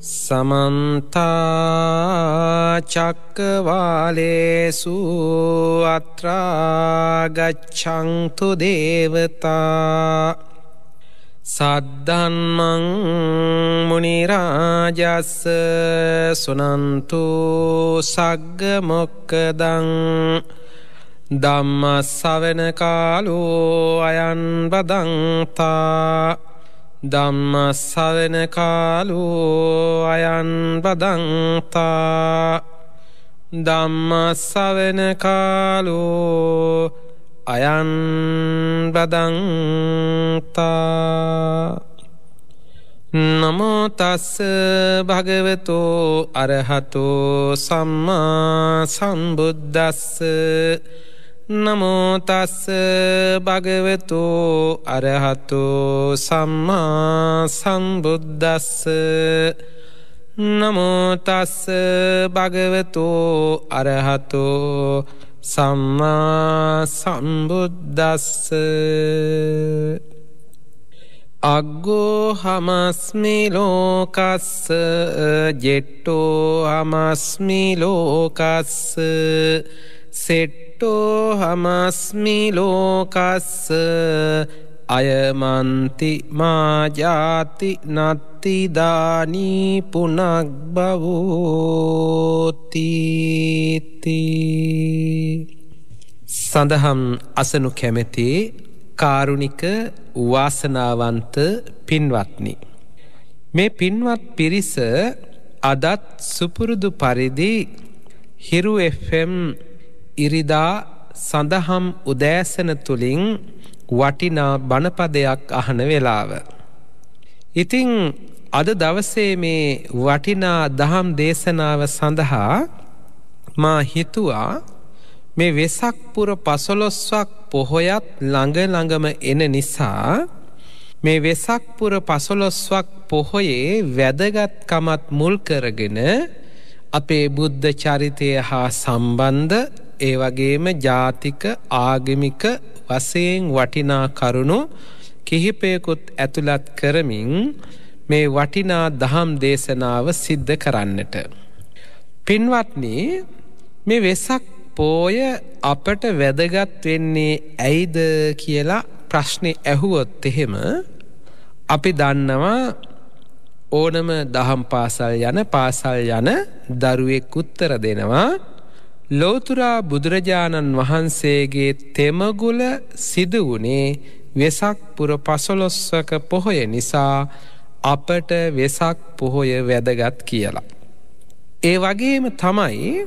සමන්තාචක්කවාලේසු අත්‍රාගච්චංතු දේවතා සද්ධන්මං මුනිරාජස්ස සුනන්තු සග්ගමොක්කදං ධම්මස්සවන කාලෝ අයන් බදන්තා ධම්මස්සවන කාලෝ අයන් බදන්තා ධම්මස්සවන කාලෝ අයන් බදන්තා නමෝතස්ස භගවතෝ අරහතෝ සම්මා සම්බුද්දස්ස. නමෝතස්ස භගවතු අරහතු සම්මා සම්බුද්දස්ස. නමෝතස්ස භගවතු අරහතු සම්මා සම්බුද්දස්ස. අග්ගෝ හමස්මිලෝකස්ස ජෙට්ටෝ හමස්මිලෝකස්ස සෙට් ටෝ හමස්මිලෝකස්ස අයමන්ති මාජාති නත්තිදානී පුනක් බවෝතීති සඳහම් අසනු කැමැති කාරුණික වාසනාවන්ත පින්වත්නි. මේ පින්වත් පිරිස අදත් සුපුරුදු පරිදි හිරු FM ඉරිදා සඳහම් උදෑසන තුළින් වටිනා බණපදයක් අහන වෙලාව. ඉතිං අද දවසේ මේ වටිනා දහම් දේශනාව සඳහා මා හිතුවා මේ වෙසක්පුර පසොලොස්වක් පොහොයත් ළඟ ළඟම එන නිසා මේ වෙසක්පුර පසොලොස්වක් පොහොයේ වැදගත්කමත් මුල් කරගෙන අපේ බුද්ධ චරිතය හා සම්බන්ධ ඒ වගේම ජාතික ආගමික වසයෙන් වටිනා කරුණු කිහිපයකුත් ඇතුළත් කරමින් මේ වටිනා දහම් දේශනාව සිද්ධ කරන්නට. පින්වත්නි මේ වෙසක් පෝය අපට වැදගත් වෙන්නේ ඇයිද කියලා ප්‍රශ්නය ඇහුවොත් එහෙම අපි දන්නවා ඕනම දහම් පාසල් යන පාසල් යන දරුවෙක් උත්තර දෙනවා ලෝතුරා බුදුරජාණන් වහන්සේගේ තෙමගුල සිදුවනේ වෙසක් පුර පසොලොස්සක පොහොය නිසා අපට වෙසක් පොහොය වැදගත් කියලා. ඒ වගේම තමයි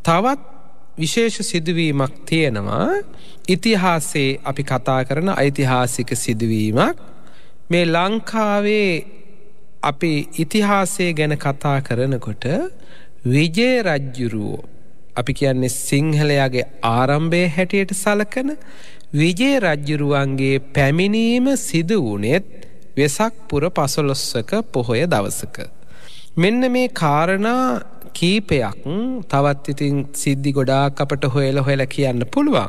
තවත් විශේෂ සිදුවීමක් තියෙනවා ඉතිහාසේ අපි කතා කරන ඓතිහාසික සිදුවීමක් මේ ලංකාවේ අපි ඉතිහාසය ගැන කතා කරනකොට විජය රජ්ජුරුවෝ අපි කියන්නේ සිංහලයාගේ ආරම්භය හැටියට සලකන විජය රජ්ජුරුවන්ගේ පැමිණීම සිදු වුණෙත් වෙසක් පුර පසොලොස්සක පොහොය දවසක. මෙන්න මේ කාරණා කීපයක් තවත් ඉතින් සිද්ධි ගොඩාක් අපට හොයල හොයල කියන්න පුළුවන්.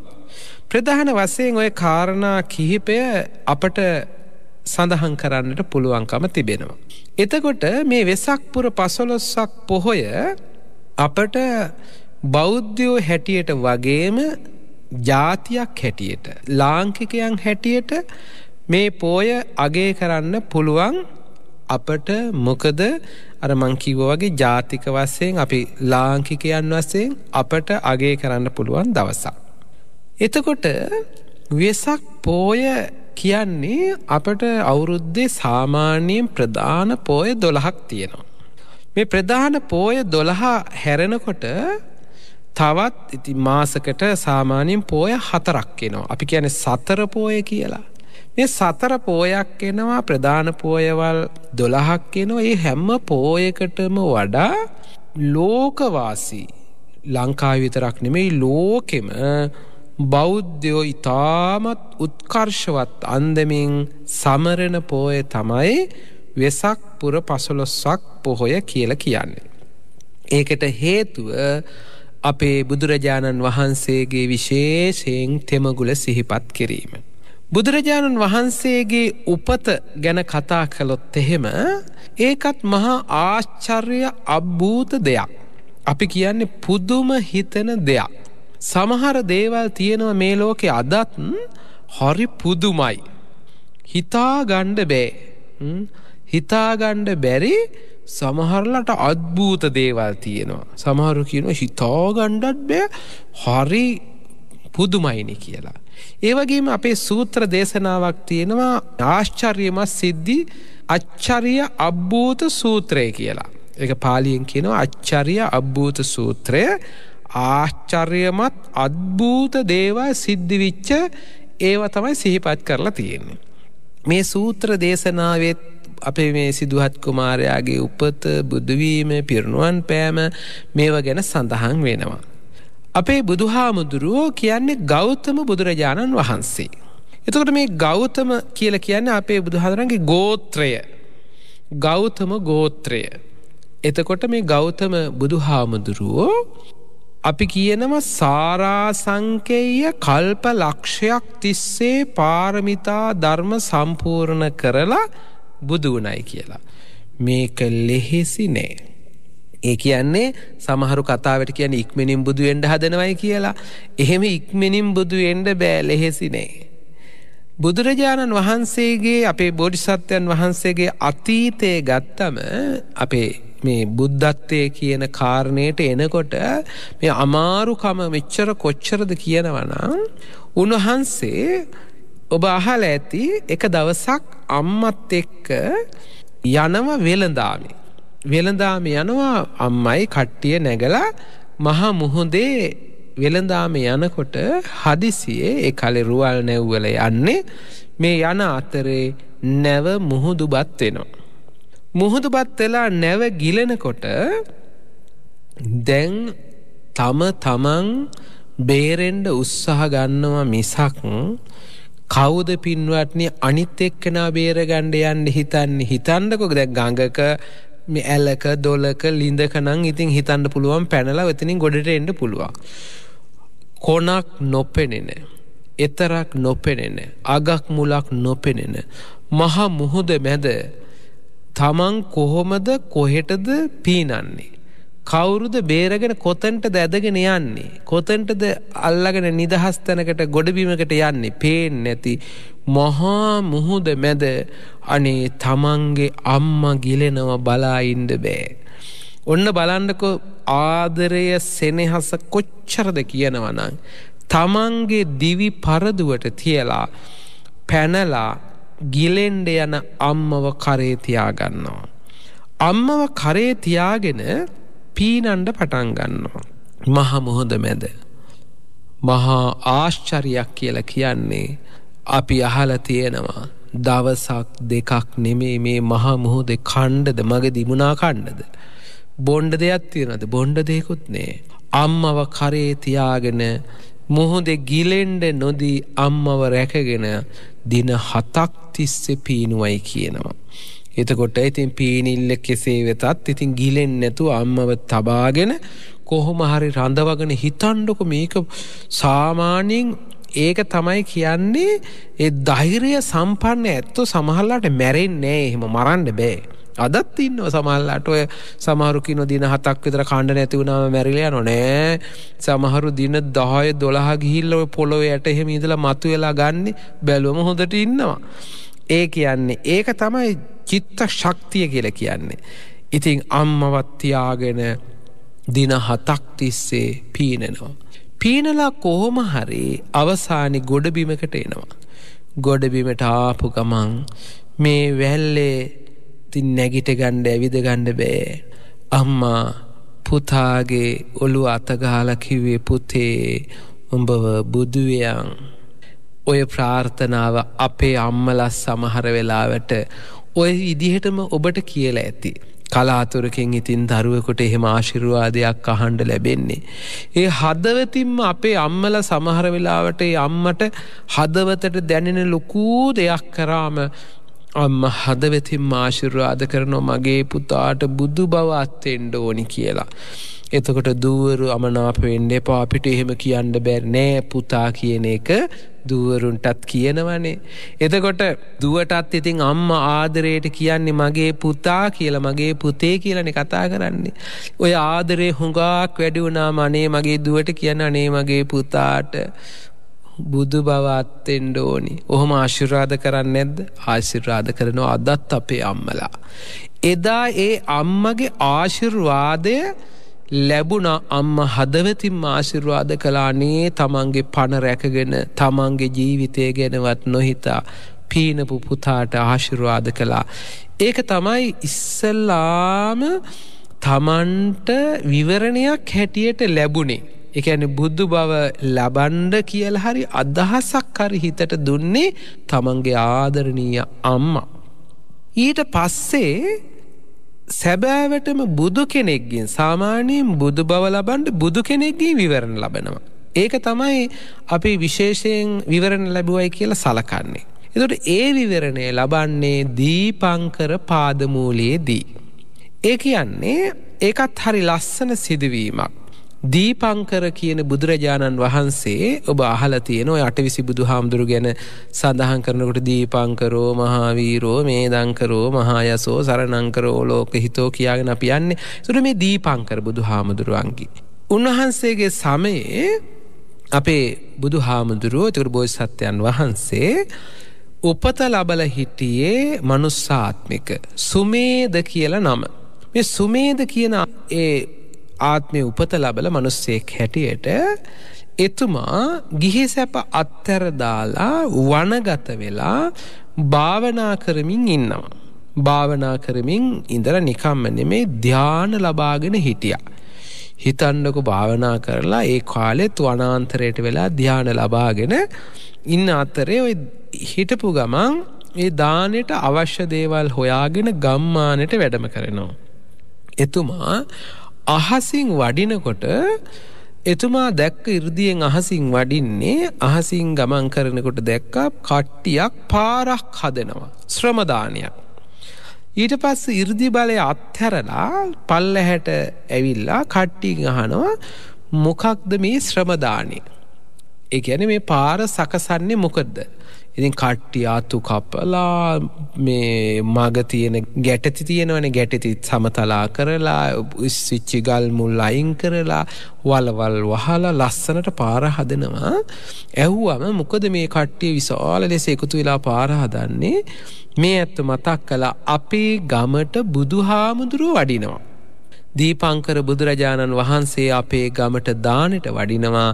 ප්‍රධාන වසයෙන් ඔය කාරණා කිහිපය අපට සඳහන් කරන්නට පුළුවන්කම තිබෙනවා. එතකොට මේ වෙසක්පුර පසොලොස්සක් පොහොය අපට බෞද්ධයෝ හැටියට වගේම ජාතියක් හැටියට ලාංකිකයන් හැටියට මේ පෝය අගේ කරන්න පුළුවන් අපට මොකද අර මංකිව වගේ ජාතික වස්සයෙන් අපි ලාංකිකයන් වස්සයෙන් අපට අගේ කරන්න පුළුවන් දවසක්. එතකොට වෙසක් පෝය කියන්නේ අපට අවුරුද්දේ සාමාන්‍යයෙන් ප්‍රධාන පෝය දොළහක් තියෙනවා. මේ ප්‍රධාන පෝය දොළහා හැරෙනකොට තවත් ඉති මාසකට සාමාන්‍යයෙන් පෝය හතරක් එනවා. අපි කියන සතර පෝය කියලා. මේ සතර පෝයක් එනවා ප්‍රධාන පෝයවල් දොළහක් එනවා ඒ හැම්ම පෝයකටම වඩා ලෝකවාසී ලංකා විතරක් නෙමෙයි ලෝකෙම බෞද්ධයෝ ඉතාමත් උත්කර්ශවත් අන්දමින් සමරණ පෝය තමයි වෙසක් පුර පසොලොස්සක් පොහොය කියල කියන්නේ. ඒකට හේතුව අපේ බුදුරජාණන් වහන්සේගේ විශේෂයෙන් තෙමගුල සිහිපත් කිරීම. බුදුරජාණන් වහන්සේගේ උපත ගැන කතා කළොත් එහෙම ඒකත් මහා ආශ්චර්ය අබ්භූත දෙයක්. අපි කියන්නේ පුදුම හිතන දෙයක්. සමහර දේවල් තියෙනවා මේ ලෝකෙ අදත් හරි පුදුමයි. හිතා ගණ්ඩ බෑ. හිතාගණ්ඩ බැරි සමහරලට අත්භූත දේවල් තියෙනවා. සමහරු කියන හිතාගණ්ඩත් බෑ හරි පුදුමයිනි කියලා. ඒවගේම අපේ සූත්‍ර දේශනාවක් තියෙනවා ආශ්චර්යමත් සිද්ධි අච්චරිය අබ්භූත සූත්‍රය කියලා. එක පාලියෙන් කියනවා අච්චරිය අබ්භූත සූත්‍රය ආශ්චර්යමත් අත්භූත දේවල් සිද්ධිවිච්ච ඒව තමයි සිහිපත් කරලා තියෙන්නේ. මේ සූත්‍ර දේශනාවත් අපේ මේ සිදුහත් කුමාරයාගේ උපත බුදුවීම පිරුණුවන් පෑම මේව ගැන සඳහන් වෙනවා. අපේ බුදුහාමුදුරුවෝ කියන්නේ ගෞතම බුදුරජාණන් වහන්සේ. එතකොට මේ ගෞතම කියල කියන්න අපේ බුදුහාදුරන්ගේ ගෝත්‍රය ගෞතම ගෝත්‍රය. එතකොට මේ ගෞතම බුදුහාමුදුරුවෝ අපි කියනව සාරාසංකේය කල්ප ලක්ෂයක් තිස්සේ පාරමිතා ධර්ම සම්පූර්ණ කරලා බුදුවනයි කියලා. මේක ලෙහෙසි නෑ. ඒ කියන්නේ සමහරු කතාවට කියන ඉක්මනින් බුදු එන්ඩ හදනවයි කියලා. එහෙම ඉක්මනින් බුදු එන්ඩ බෑ ලෙහෙසි නෑ. බුදුරජාණන් වහන්සේගේ අපේ බෝඩිසත්වයන් වහන්සේගේ අතීතය ගත්තම අපේ මේ බුද්ධත්වය කියන කාරණයට එනකොට මේ අමාරුකම මෙච්චර කොච්චරද කියනවනම් උන්වහන්සේ ඔබ අහල ඇති එක දවසක් අම්මත් එක්ක යනව වෙළඳාමි. වෙළඳාම යනවා අම්මයි කට්ටිය නැගලා මහා මුහොදේ වෙළඳාම යනකොට හදිසියේ ඒ කලෙ රුවල් නැව්වල යන්නේ මේ යන අතරේ නැව මුහුදුබත් වෙනවා. මුහුදුබත් වෙලා නැව ගිලෙනකොට දැන් තම තමන් බේරෙන්ඩ උත්සාහ ගන්නවා මිසක් කවුද පින්වටන අනිත් එක්කනා බේරගණ්ඩ යන්න හිතන්න හිතන්නකොක දැ ගඟක මේ ඇලක දොලක ලිඳකනං ඉතින් හිතන්න පුළුවන් පැනලා වෙතිනින් ගොඩට එන්න පුළුවන්. කොනක් නොපෙනෙන. එතරක් නොපෙනෙන. අගක් මුලක් නොපෙනෙන. මහා මුහුද මැද තමන් කොහොමද කොහෙටද පීනන්නේ. කවුරුද බේරගෙන කොතන්ට දැදගෙන යන්නේ. කොතන්ටද අල්ලගෙන නිදහස් තැනකට ගොඩබීමකට යන්නේ පේෙන් නැති මහා මුහුද මැද අනේ තමන්ගේ අම්ම ගිලෙනව බලායින්ඩ බෑ. ඔන්න බලන්ඩකො ආදරය සෙනෙහස කොච්චරද කියනවනං. තමන්ගේ දිවි පරදුවට තියලා පැනලා ගිලෙන්ඩ යන අම්මව කරේ තියාගන්නවා. අම්මව කරේ තියාගෙන පීනන්ඩ පටන් ගන්නවා. මහ මුහොද මැද. මහා ආශ්චරියක් කියල කියන්නේ අපි අහල තියෙනවා දවසක් දෙකක් නෙමේ මේ මහා මුහොද කණ්ඩද මග දිමුණා කණ්ඩද. බොන්්ඩ දෙයක් තියෙනද බොන්්ඩ දෙකුත් නේ. අම්මව කරේ තියාගෙන මුහොදෙ ගිලෙන්ඩ නොදී අම්මව රැකගෙන දින හතක් තිස්සෙ පීනුවයි කියනවා. එතකොට ඉතින් පීනිල්ල කෙසේ වෙතත් ඉතින් ගිලෙන් නැතු අම්මව තබාගෙන කොහොම හරි රඳවගෙන හිතන්ඩක මේක සාමාන්‍යයෙන් ඒක තමයි කියන්නේ ඒ දෛරය සම්පන්න ඇත්තෝ සමහල්ලාට මැරෙන් නෑ එහෙම මරන්න බෑ. අදත් ඉන්නව සමහල්ලාට ඔය සමහරුකින දින හතක් විතර කණ්ඩ නැති වුණාම මැරිලය නොනෑ සමහරු දින දහය දොළහ ගිහිල්ල ඔය පොළොව යට එහෙම ඉදලා මතු වෙලා ගන්න බැලුවම හොඳට ඉන්නවා. ඒ කියන්නේ ඒක තමයි චිත්ත ශක්තිය කියල කියන්නේ. ඉතිං අම්මවත්තියාගෙන දින හතක් තිස්සේ පීනනවා. පීනලා කොහොම හරි අවසානි ගොඩබිමකට එනවා. ගොඩබිමට ආපු ගමන් මේ වැල්ලේ තින් නැගිට ගණ්ඩ ඇවිද ගණ්ඩ බෑ. අම්මා පුතාගේ ඔළු අතගාල කිව්වේ පුතේ උඹව බුදුවයන් ඔය ප්‍රාර්ථනාව අපේ අම්මලස් සමහර වෙලාවට ඔය ඉදිහටම ඔබට කියලා ඇති. කලාතුරකින් ඉතින් දරුවකොට එහෙම ආශිරුවාදයක් අහන්ඩ ලැබෙන්නේ. ඒ හදවතින්ම අපේ අම්මල සමහර වෙලාවට අම්මට හදවතට දැනෙන ලොකූ දෙයක් කරාම අම්ම හදවෙතින් ආශිර්වාද කරනවා මගේ පුතාට බුදු බව අත්තෙන්ඩ ඕනි කියලා. එතකොට දුවරු අමනාප වෙන්න එපා අපිට එහෙම කියන්න බැරි නෑ පුතා කියන එක දුවරුන්ටත් කියනවනේ. එතකොට දුවටත් ඉතින් අම්ම ආදරයට කියන්නේ මගේ පුතා කියලා මගේ පුතේ කියලනේ කතා කරන්නේ. ඔය ආදරේ හුඟක් වැඩි වුණාම අනේ මගේ දුවට කියන අනේ මගේ පුතාට බුදු බවත්තෙන්ඩ ඕනි. ඔහොම ආශිර්වාද කරන්න නැද්ද ආශිර්වාද කරනවා අදත් අපේ අම්මලා. එදා ඒ අම්මගේ ආශිර්වාදය ලැබුණ අම්ම හදවතින් ආශිර්වාද කලානේ තමන්ගේ පණ රැකගෙන තමන්ගේ ජීවිතය ගැනවත් නොහිතා පීනපු පුතාට ආශිර්වාද කළා. ඒක තමයි ඉස්සල්ලාම තමන්ට විවරණයක් හැටියට ලැබුණේ. එකන බුද්ධ බව ලබන්ඩ කියල හරි අදහසක් හරි හිතට දුන්නේ තමන්ගේ ආදරණීය අම්මා. ඊට පස්සේ සැබෑවටම බුදු කෙනෙක්ගෙන් සාමානයෙන් බුදු බව ලබන්ට බුදු කෙනෙක්ගේ විවරණ ලබනවා. ඒක තමයි අපි විශේෂයෙන් විවරණ ලැබුවයි කියලා සලකන්නේ. එතට ඒ විවරණය ලබන්නේ දීපංකර පාදමූලයේ දී. ඒ කියන්නේ ඒකත් හරි ලස්සන සිදුවීමක්. දීපංකර කියන බුදුරජාණන් වහන්සේ ඔබ අහල තියෙන ඔය අටවිසි බුදු හාමුදුරු ගැන සඳහන් කරනකොට දීපංකරෝ මහාවීරෝ මේ දංකරෝ මහායසෝ සරණංකරෝ ලෝක හිතෝ කියාගෙන අපි යන්නේ සුර මේ දීපංකර බුදු හාමුදුරුවන්ගේ. උන්වහන්සේගේ සමයේ අපේ බුදු හාමුදුරුවෝ එතකට බෝයි සත්‍යයන් වහන්සේ උපත ලබල හිටියේ මනුස්සාත්මික සුමේද කියල නම. මේ සුමේද කියන ඒ ආත්මය උපත ලබල මනුස්සෙක් හැටියට එතුමා ගිහි සැප අත්තැර දාලා වනගත වෙලා භාවනා කරමින් ඉන්නවා. භාවනා කරමින් ඉඳර නිකම්ම නෙමේ ධ්‍යාන ලබාගෙන හිටිය. හිතන්නක භාවනා කරලා ඒ කාලෙත් වනාන්තරයට වෙලා ධ්‍යාන ලබාගෙන ඉන්න අත්තරේ ඔය හිටපු ගමන් ඒ දානයට අවශ්‍ය දේවල් හොයාගෙන ගම්මානට වැඩම කරනවා. එතුමා අහසින් වඩිනකොට එතුමා දැක්ක ඉර්දියෙන් අහසින් වඩින්නේ අහසින් ගමන් කරනකොට දැක්ක කට්ටියක් පාරක් හදනවා ශ්‍රමදානයක්. ඊට පස්ස ඉර්දි බලය අත්හැරලා පල්ලහැට ඇවිල්ලා කට්ටි අහනවා මොකක්ද මේ ශ්‍රමදානය. ඒ ඇන මේ පාර සකසන්නේ මොකදද. ඉතින් කට්ටි අතු කපලා මේ මග තියෙන ගැටති තියෙනවන ගැටතිත් සමතලා කරලා ස්විච්චි ගල් මුල් අයින් කරලා වලවල් වහලා ලස්සනට පාර හදනවා. ඇහුවම මොකද මේ කට්ටිය විශාල ලෙස එකතු වෙලා පාර හදන්නේ? මේ ඇත්ත මතක් කලා අපේ ගමට බුදු හාමුදුරුව වඩිනවා. දීපංකර බුදුරජාණන් වහන්සේ අපේ ගමට දානට වඩිනවා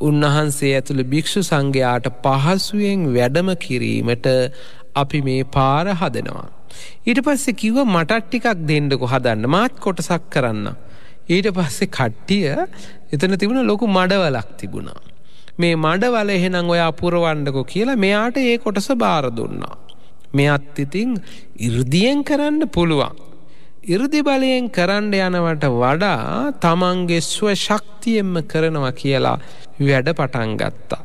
උන්වහන්සේ ඇතුළ භික්‍ෂු සංඝයාට පහසුවෙන් වැඩම කිරීමට අපි මේ පාර හදනවා. ඊට පස්සේ කිව්ව මටත් ටිකක් දෙන්නකො හදන්න මාත් කොටසක් කරන්න. ඊට පස්සේ කට්ටිය එතන තිබුණ ලොකු මඩවලක් තිබුණා. මේ මඩවල එහෙනම් ඔයා පුරවණ්ඩකො කියලා මෙයාට ඒ කොටස බාර දුන්නා. මෙයත් ඉතිං ඉර්දියෙන් කරන්න පුළුවන්. ඉරදි බලයෙන් කරන්න යනවට වඩා තමන්ගේ ස්ව ශක්තියෙන්ම කරනවා කියලා වැඩ පටන් ගත්තා.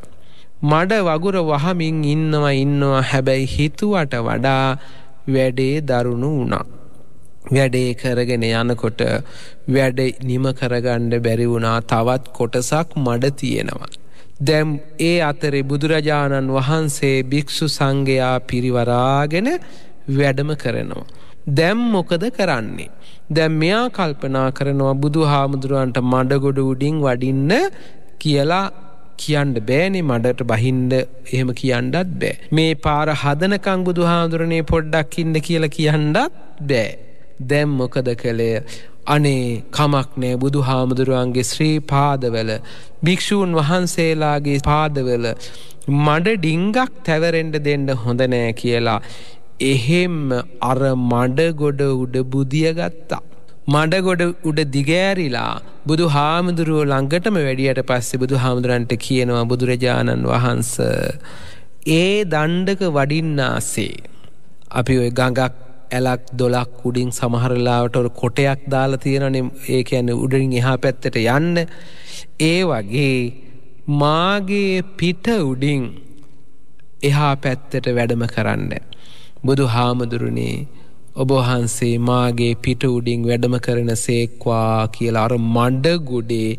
මඩ වගුර වහමින් ඉන්නවා ඉන්නවා හැබැයි හිතුවට වඩා වැඩේ දරුණු වුණා. වැඩේ කරගෙන යනකොට වැඩ නිම කරගණ්ඩ බැරි වුණා තවත් කොටසක් මඩ තියෙනවා. දැම් ඒ අතරේ බුදුරජාණන් වහන්සේ භික්‍ෂු සංඝයා පිරිවරාගෙන වැඩම කරනවා. දැම් මොකද කරන්නේ. දැම් මෙයා කල්පනා කරනවා බුදු හාමුදුරුවන්ට මඩගොඩ උඩින් වඩින්න කියලා කියන්න බෑනේ මඩට බහින්ඩ එහෙම කියන්නත් බෑ. මේ පාර හදනකං බුදු හාමුදුරනේ පොඩ්ඩක් ඉන්න කියලා කියන්නත් බෑ. දැම් මොකද කළේ අනේ කමක් නෑ බුදු හාමුදුරුවන්ගේ ශ්‍රී පාදවල භික්‍ෂූන් වහන්සේලාගේ පාදවල මඩ ඩිංගක් තැවරෙන්ඩ දෙන්න හොඳ නෑ කියලා එහෙම් අර මඩගොඩ උඩ බුදිය ගත්තා. මඩගොඩ උඩ දිගෑරිලා බුදු හාමුදුරුව ළඟටම වැඩියට පස්සේ බුදු හාමුදුරන්ට කියනවා බුදුරජාණන් වහන්ස ඒ දණ්ඩක වඩින්නාසේ අපි ඔය ගඟක් ඇලක් දොලක් උඩින් සමහරලාවට කොටයක් දාලා තියෙනනේ ඒ ඇන උඩරින් එහා පැත්තට යන්න ඒ වගේ මාගේ පිට උඩින් එහා පැත්තට වැඩම කරන්න. බුදු හාමුදුරුණේ ඔබහන්සේ මාගේ පිට උඩින් වැඩම කරන සේක්වා කියලා අර මඩ ගොඩේ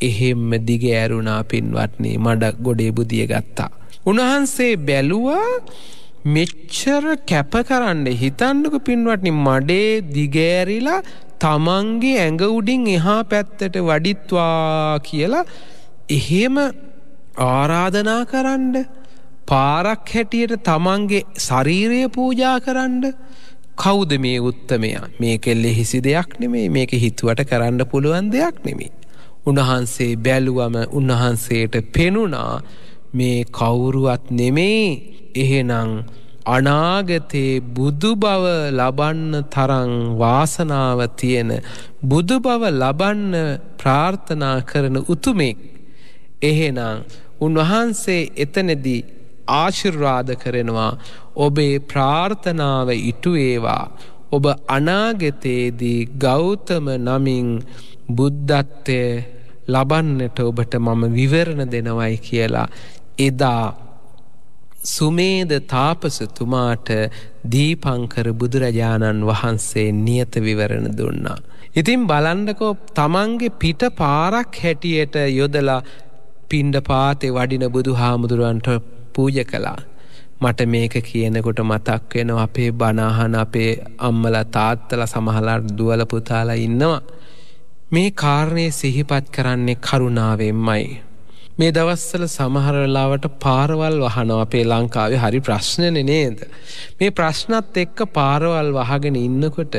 එහෙම්ම දිග ඇරුණා පින්වත්නේ මඩ ගොඩේ බුදිය ගත්තා. උන්වහන්සේ බැලුවා මෙච්චර කැප කරන්න හිතන්නක පින්වටනි මඩේ දිගෑරිලා තමන්ගේ ඇඟ උඩින් එහා පැත්තට වඩිත්වා කියලා එහෙම ආරාධනා කරන්න පාරක් හැටියට තමන්ගේ ශරීරය පූජා කරන්න. කෞද මේ උත්තමයා? මේ කෙල්ලෙ හිසි දෙයක් නෙමේ මේක හිතුවට කරන්න පුළුවන් දෙයක් නෙමේ. උන්වහන්සේ බැලුවම උන්වහන්සේට පෙනුණා මේ කවුරුවත් නෙමේ එහෙනං අනාගතයේ බුදු බව ලබන්න තරං වාසනාව තියෙන බුදු බව ලබන්න ප්‍රාර්ථනා කරන උතුමෙක්. එහෙනම් උන්වහන්සේ එතනදී ආශිර්වාද කරනවා. ඔබේ ප්‍රාර්ථනාව ඉටුවේවා. ඔබ අනාගතයේදී ගෞතම නමින් බුද්ධත්වය ලබන්නට ඔබට මම විවරණ දෙනවයි කියලා. එදා සුමේද තාපසතුමාට දීපංකර බුදුරජාණන් වහන්සේ නියත විවරණ දුන්නා. ඉතින් බලන්ඩකෝ තමන්ගේ පිට පාරක් හැටියට යොදලා පින්ඩ පාතේ වඩින බුදු හාමුදුරුවන්ට පූජ කළා. මට මේක කියනකොට මතක් වෙන අපේ බනාහන අපේ අම්මල තාත්තල සමහලාට දුවල පුතාලා ඉන්නවා. මේ කාරණය සිහිපත් කරන්නේ කරුණාවෙන්මයි. මේ දවස්සල සමහරලාවට පාරවල් වහනව අපේ ලංකාවේ හරි ප්‍රශ්නන නේද. මේ ප්‍රශ්නත් එක්ක පාරවල් වහගෙන ඉන්නකොට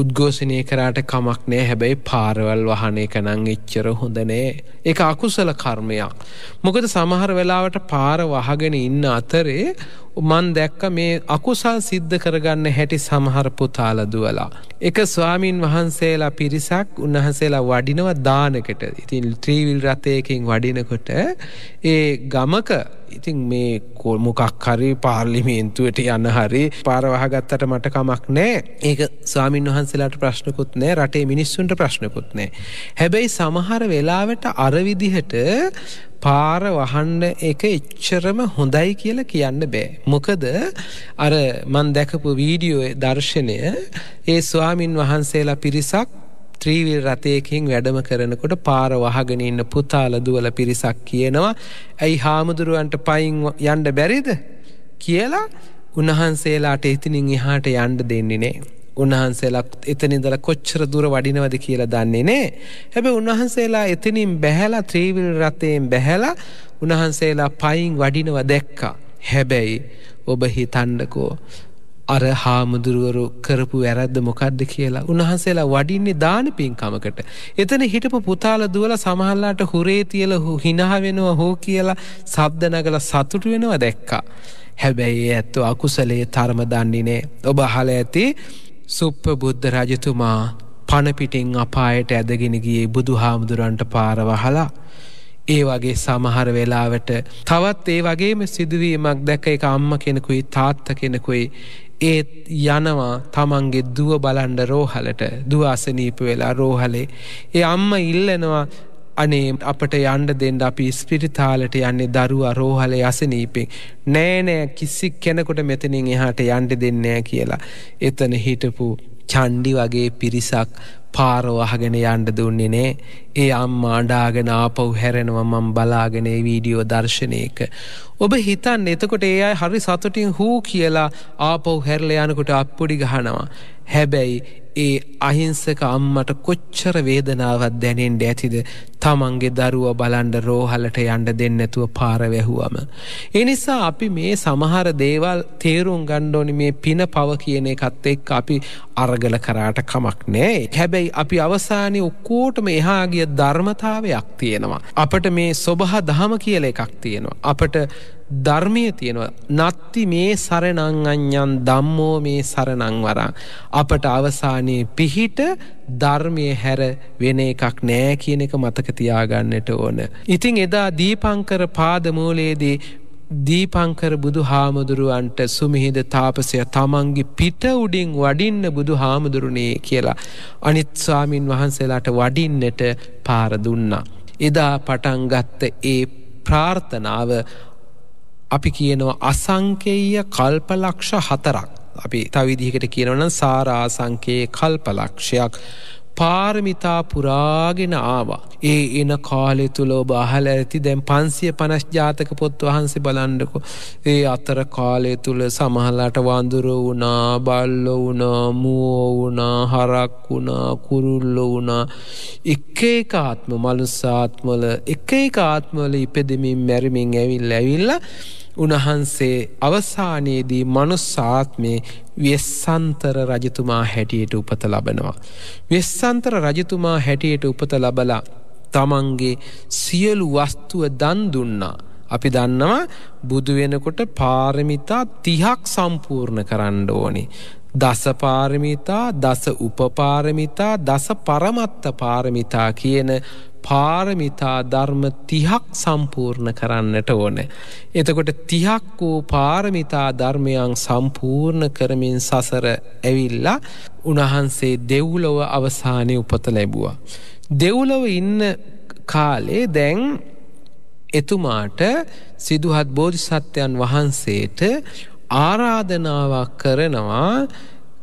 උද්ගෝෂණය කරාට කමක් නෑ හැබැයි පාරවල් වහන එක නං එච්චර හොඳනෑ එක අකුසල කර්මයක්. මොකද සමහර වෙලාවට පාර වහගෙන ඉන්න අතරේ මන් දැක්ක මේ අකුසල් සිද්ධ කරගන්න හැටි සමහර පුතාල දුවලා. එක ස්වාමීන් වහන්සේලා පිරිසක් උන්වහන්සේලා වඩිනව දානකට ඉතින් ත්‍රීවිල් රථයකින් වඩිනකොට ඒ ගමක ඉතින් මේ කොල් මොකක් හරි පාර්ලිමේන්තුවට යන්න හරි පාරවහගත්තට මට කමක් නෑ ඒක ස්වාමීන් වහන්සේලාට ප්‍රශ්නකුත් නෑ රටේ මිනිස්සුන්ට ප්‍රශ්නකුත් නෑ. හැබැයි සමහර වෙලාවට අරවිදිහට පාර වහන්න එක එච්චරම හොඳයි කියලා කියන්න බෑ. මොකද අර මන් දැකපු වීඩියෝ දර්ශනය ඒ ස්වාමින් වහන්සේලා පිරිසක් ත්‍රීවිල් රථයකින් වැඩම කරනකොට පාර වහගෙන ඉන්න පුතාල දුවල පිරිසක් කියනවා ඇයි හාමුදුරුවන්ට පයින් යන්ඩ බැරිද කියලා උන්වහන්සේලාට එතිනින් එහාට යන්ඩ දෙන්නේ නෑ. උන්වහන්සේලා එතනින්දල කොච්චර දුර වඩිනවද කියලා දන්නේ නෑ. හැබැ උන්වහන්සේලා එතනින් බැහැලා ත්‍රීවිල් රථයෙන් බැහැලා උන්වහන්සේලා පයින් වඩිනව දැක්කා. හැබැයි ඔබ හිතන්ඩකෝ අර හාමුදුරුවරු කරපු වැරද්ද මොකක්ද කියලා උන්වහන්සේලා වඩින්නේ දාන පින්කමකට. එතන හිටපු පුතාල දුවල සමහල්ලාට හුරේ තියල හිනාහ වෙනවා හෝ කියලා සබ්දනගල සතුටු වෙනවා දැක්කා. හැබැයි ඇත්තු අකුසලේ තරම දන්නේ නෑ ඔබ හල ඇති සුප්ප බුද්ධ රජතුමා පණපිටිං අපායට ඇදගෙන ගියේ බුදු හාමුදුරන්ට පාරවහලා ඒ වගේ සමහර වෙලාවට තවත් ඒ වගේම සිදුවීමක් දැක එක අම්ම කෙනෙකුයි තාත්ත කෙනෙකුයි ඒත් යනවා තමන්ගේ දුව බලන්ඩ රෝහලට. දුවාසනීප වෙලා රෝහලේ. ඒ අම්ම ඉල්ලනවා අනේ අපට යන්ඩ දෙන්න අපි ස්පිරිතාලට යන්නේ දරුවා රෝහල යසනීපෙන් නෑනෑ කිසි කෙනෙකුට මෙතනින් එහාට යන්ඩ දෙන්නෑ කියලා. එතන හිටපු චණ්ඩි වගේ පිරිසක් පාරෝහගෙන යන්ඩ දුන්නේ නෑ ඒ අම් අඩාගෙන ආපව් හැරෙනව මම් බලාගෙන වීඩියෝ දර්ශනයක. ඔබ හිතන් එතකොට ඒ අයි හරි සතුටින් හූ කියලා ආපව් හැරල යනකොට අපපොඩි ගහනවා. හැබැයි ඒ අහිංසක අම්මට කොච්චර වේදනාවත් දැනෙන්ට ඇතිද තමන්ගේ දරුව බලන්ඩ රෝහලට යන්ඩ දෙන්නැතුව පාරවැහුවම. එනිසා අපි මේ සමහර දේවල් තේරුම් ගණ්ඩෝනි මේ පින පව කියන එකත් එක් අපි අරගල කරාට කමක් නෑ. හැබැයි අපි අවසානය ඔක්කෝටම එහාගිය ධර්මතාවයක් තියෙනවා. අපට මේ සොබහ දහම කියල එකක් තියෙනවා. අපට ධර්මය තියෙනවා නත්ති මේ සරනං අඥන් දම්මෝ මේ සරනංවරා අපට අවසානයේ පිහිට ධර්මය හැර වෙන එකක් නෑ කියන එක මතක තියාගන්නට ඕන. ඉතිං එදා දීපංකර පාදමූලයේදී දීපංකර බුදු හාමුදුරුවන්ට සුමිහිද තාපසය තමන්ගේ පිට උඩින් වඩින්න බුදු හාමුදුරුණේ කියලා අනිත්ස්වාමින් වහන්සේලාට වඩින්නට පාරදුන්නා. එදා පටන්ගත්ත ඒ ප්‍රාර්ථනාව අපි කියනවා අසංකේය කල්පලක්ෂ හතරක්. අපි තවිදිහකට කියනවනම් සාරාසංකයේ කල්පලක්ෂයක්. පාරමිතා පුරාගෙන ආවා. ඒ එන කාලෙ තුළ ඔබ අහල ඇති දැන් පන්සිය පනස් ජාතක පොත් වහන්සේ බලන්ඩකු. ඒ අතර කාලය තුළ සමහලට වඳුර වුණා බල්ල වුණා මුවෝ වුණා හරක් වුණා කුරුල්ල වුණා එක එක ආත්ම මලුස්සාත්මල එක එක ආත්මවල ඉපෙදමින් මැරමින් ඇවිල් ඇවිල්ල උණහන්සේ අවසානයේදී මනුස්සාත්මේ වෙස්සන්තර රජතුමා හැටියට උපත ලබනවා. වෙස්සන්තර රජතුමා හැටියට උපත ලබලා තමන්ගේ සියලු වස්තුව දන් දුන්නා. අපි දන්නවා බුදු වෙනකොට පාරමිතා තිහක් සම්පූර්ණ කරන්න ඕනි. දස පාරමිතා දස උපපාරමිතා දස පරමත්ත පාරමිතා කියන පාරමිතා ධර්ම තිහක් සම්පූර්ණ කරන්නට ඕන. එතකොට තිහක් වූ පාරමිතා ධර්මයන් සම්පූර්ණ කරමින් සසර ඇවිල්ලා උණහන්සේ දෙව්ලොව අවසානය උපත ලැබුවා. දෙව්ලොව ඉන්න කාලේ දැන් එතුමාට සිදුහත් බෝධිසත්වයන් වහන්සේට ආරාධනාවක් කරනවා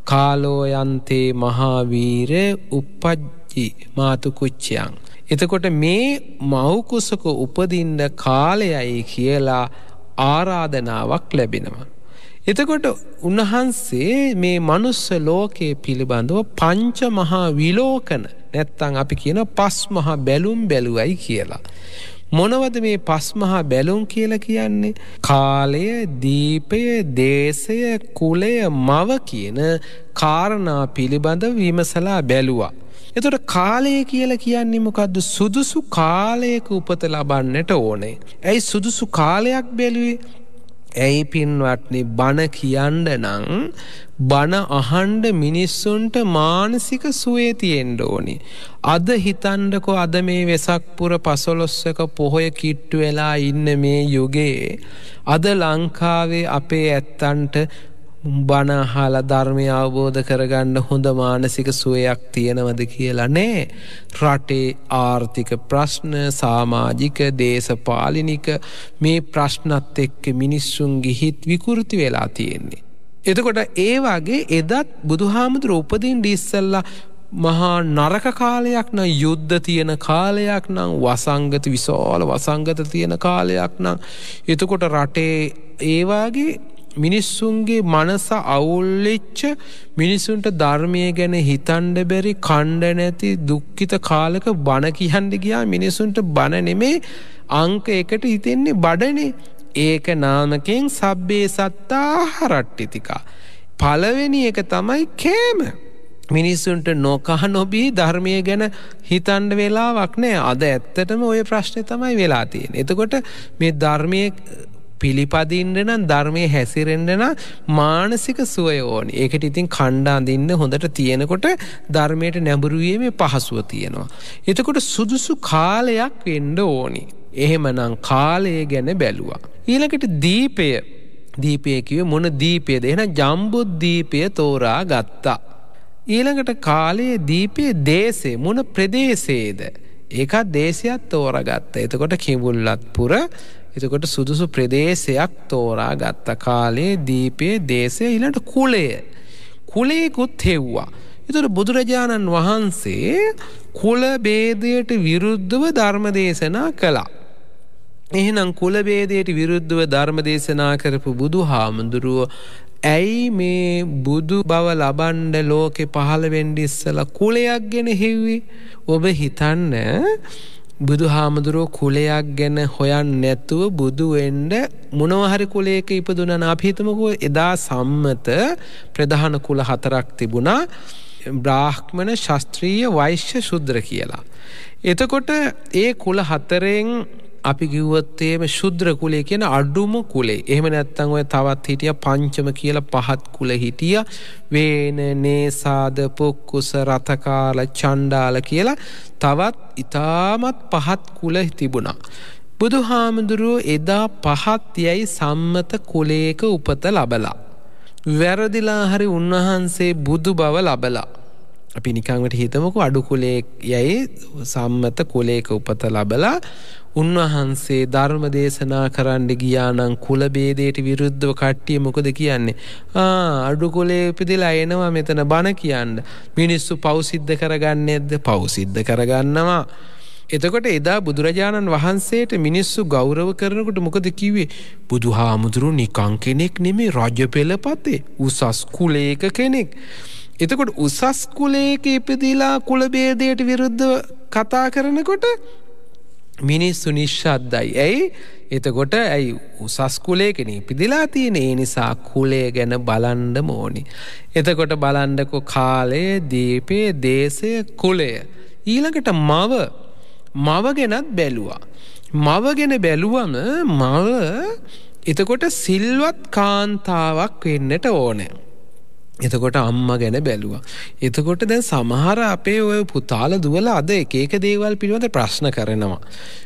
කාලෝයන්තේ මහාවීර උපජ්ජි මාතුකුච්චයන්. එතකොට මේ මවකුසක උපදින්ඩ කාලයයි කියලා ආරාධනාවක් ලැබෙනවා. එතකොට උන්වහන්සේ මේ මනුස්ස ලෝකයේ පිළිබඳව පංච මහා විලෝකන නැත්තං අපි කියන පස් මහා බැලුම් බැලුවයි කියලා. මොනවද මේ පස්මහා බැලුම් කියල කියන්නේ කාලය දීපය දේශය කුලය මව කියන කාරණා පිළිබඳ විමසලා බැලුවා. එතොට කාලය කියල කියන්නේ මොකක්ද සුදුසු කාලයක උපත ලබන්නට ඕනේ. ඇයි සුදුසු කාලයක් බැලුවේ ඇයි පින්වත්නි බණ කියන්ඩ නං බණ අහන්ඩ මිනිස්සුන්ට මානසික සුවේ තියෙන්ඩ ඕනි. අද හිතන්ඩකො අද මේ වෙසක්පුර පසොලොස්සක පොහොය කිට්ටු වෙලා ඉන්න මේ යුගේ අද ලංකාවේ අපේ ඇත්තන්ට බණහාල ධර්මය අවබෝධ කරගන්න හොඳ මානසික සුවයක් තියෙනවද කියලා නෑ. රටේ ආර්ථික ප්‍රශ්න සාමාජික දේශපාලිනික මේ ප්‍රශ්නත් එක්ක මිනිස්සුන්ගේ හිත් විකෘති වෙලා තියෙන්නේ. එතකොට ඒ වගේ එදත් බුදුහාමුදුර උපදින් ඩිස්සල්ලා මහා නරක කාලයක් නම් යුද්ධ තියෙන කාලයක් නම් වසංගත විශාල වසංගත තියෙන කාලයක් නම් එතකොට රටේ ඒවාගේ මිනිස්සුන්ගේ මනස අවුල්ලෙච්ච මිනිස්සුන්ට ධර්මය ගැන හිතන්ඩ බැරි කණ්ඩ නැති දුක්කිත කාලක බණ කියහන්ඩ ගියා මිනිසුන්ට බණ නෙමේ අංක එකට හිතෙන්නේ බඩනේ ඒක නාමකෙන් සබ්බේ සත්තා හරට්ටිතිකා. පලවෙනි එක තමයි කෑම. මිනිස්සුන්ට නොකහ නොබී ධර්මය ගැන හිතන්ඩ වෙලාවක් නෑ අද ඇත්තටම ඔය ප්‍රශ්නය තමයි වෙලා තියෙන. එතකොට මේ ධර්මය පිළිපදින්ට නම් ධර්මය හැසිරෙන්ඩන මානසික සුවය ඕනි ඒකට ඉතින් කණ්ඩාඳන්න හොඳට තියෙනකොට ධර්මයට නැඹුරුවීමේ පහසුව තියෙනවා. එතකොට සුදුසු කාලයක් වෙන්ඩ ඕනි. එහෙමනම් කාලය ගැන බැලුවා. ඊළකට දීපය දීපයකිව මොන දීපයද එන ජම්බුද්දීපය තෝරා ගත්තා. ඊළඟට කාලයේ දීපය දේශේ මොන ප්‍රදේශේද. ඒකත් දේශයක් තෝරගත්ත. එතකොට කිඹුල්ලත් පුර එතකොට සුදුසු ප්‍රදේශයක් තෝරා ගත්ත කාලේ දීපේ දේශය ඉලට කුලය කුලේකුත් හෙව්වා. එතුට බුදුරජාණන් වහන්සේ කුල බේදයට විරුද්ධව ධර්මදේශනා කළා. එහෙනම් කුලබේදයට විරුද්ධව ධර්මදේශනා කරපු බුදු හාමුදුරුව ඇයි මේ බුදු බව ලබන්ඩ ලෝකෙ පහළ වෙන්ඩිස්සල කුලයක් ගෙන හෙව්වි ඔබ හිතන්න බුදු හාමුදුරුව කුලයක් ගැන හොයන් නැත්තුව බුදුවෙන්ඩ මොනවහරි කුලේක ඉපදුන අපිහිතමකෝ එදා සම්මත ප්‍රධාන කුල හතරක් තිබුණා බ්‍රාහ්මණ ශස්ත්‍රීය වෛශ්‍ය ශුද්‍ර කියලා. එතකොට ඒ කුල හතරෙන් අපි කිව්වත්තේම ශුද්‍ර කුලේ කියන අඩුම කුලේ එහෙම නැත්තං ඔය තවත් හිටිය පංචම කියල පහත් කුල හිටිය වේන නේසාද පොක්කුස රථකාල චණ්ඩාල කියලා තවත් ඉතාමත් පහත් කුල තිබුණා. බුදු හාමුදුරුව එදා පහත් යැයි සම්මත කුලේක උපත ලබලා. වැරදිලා හරි උන්වහන්සේ බුදු බව ලබලා. අපි නිකංවට හිතමකු අඩු කුලේ යැයි සම්මත කුලේක උපත ලබලා උන්වහන්සේ ධර්ම දේශනා කරන්න ගියානං කුලබේදයට විරුද්ධව කට්ටිය මොකද කියන්නේ. අඩු කොලේ උපදිලා එනවා මෙතන බණ කියන්න. මිනිස්සු පෞසිද්ධ කරගන්න ඇද්ද පෞසිද්ධ කරගන්නවා. එතකොට එදා බුදුරජාණන් වහන්සේට මිනිස්සු ගෞරව කරනකොට මොකද කිවේ බුදු හාමුදුරු නිකං කෙනෙක් නෙමේ රජ පෙළපතේ උසස් කුලේක කෙනෙක්. එතකොට උසස් කුලේක ඉපදිලා කුලබේදයට විරුද්ධ කතා කරනකොට මිනිස්සු නිශ්ශද්දයි. ඇයි එතකොට ඇයි උසස් කුලේකෙන පිදිලා තියෙන ඒ නිසා කුලේ ගැන බලන්ඩ මෝනි. එතකොට බලන්ඩකො කාලය දීපේ දේශය කුලය. ඊළඟට මව මව ගැනත් බැලුවා. මවගෙන බැලුවම මව එතකොට සිල්වත් කාන්තාවක් වෙන්නට ඕනෑ. එතකොට අම්ම ගැන බැලුවා. එතකොට දැන් සමහර අපේ ඔය පුතාල දුවල අද එකක දේවල් පිළිබඳ ප්‍රශ්න කරනවා.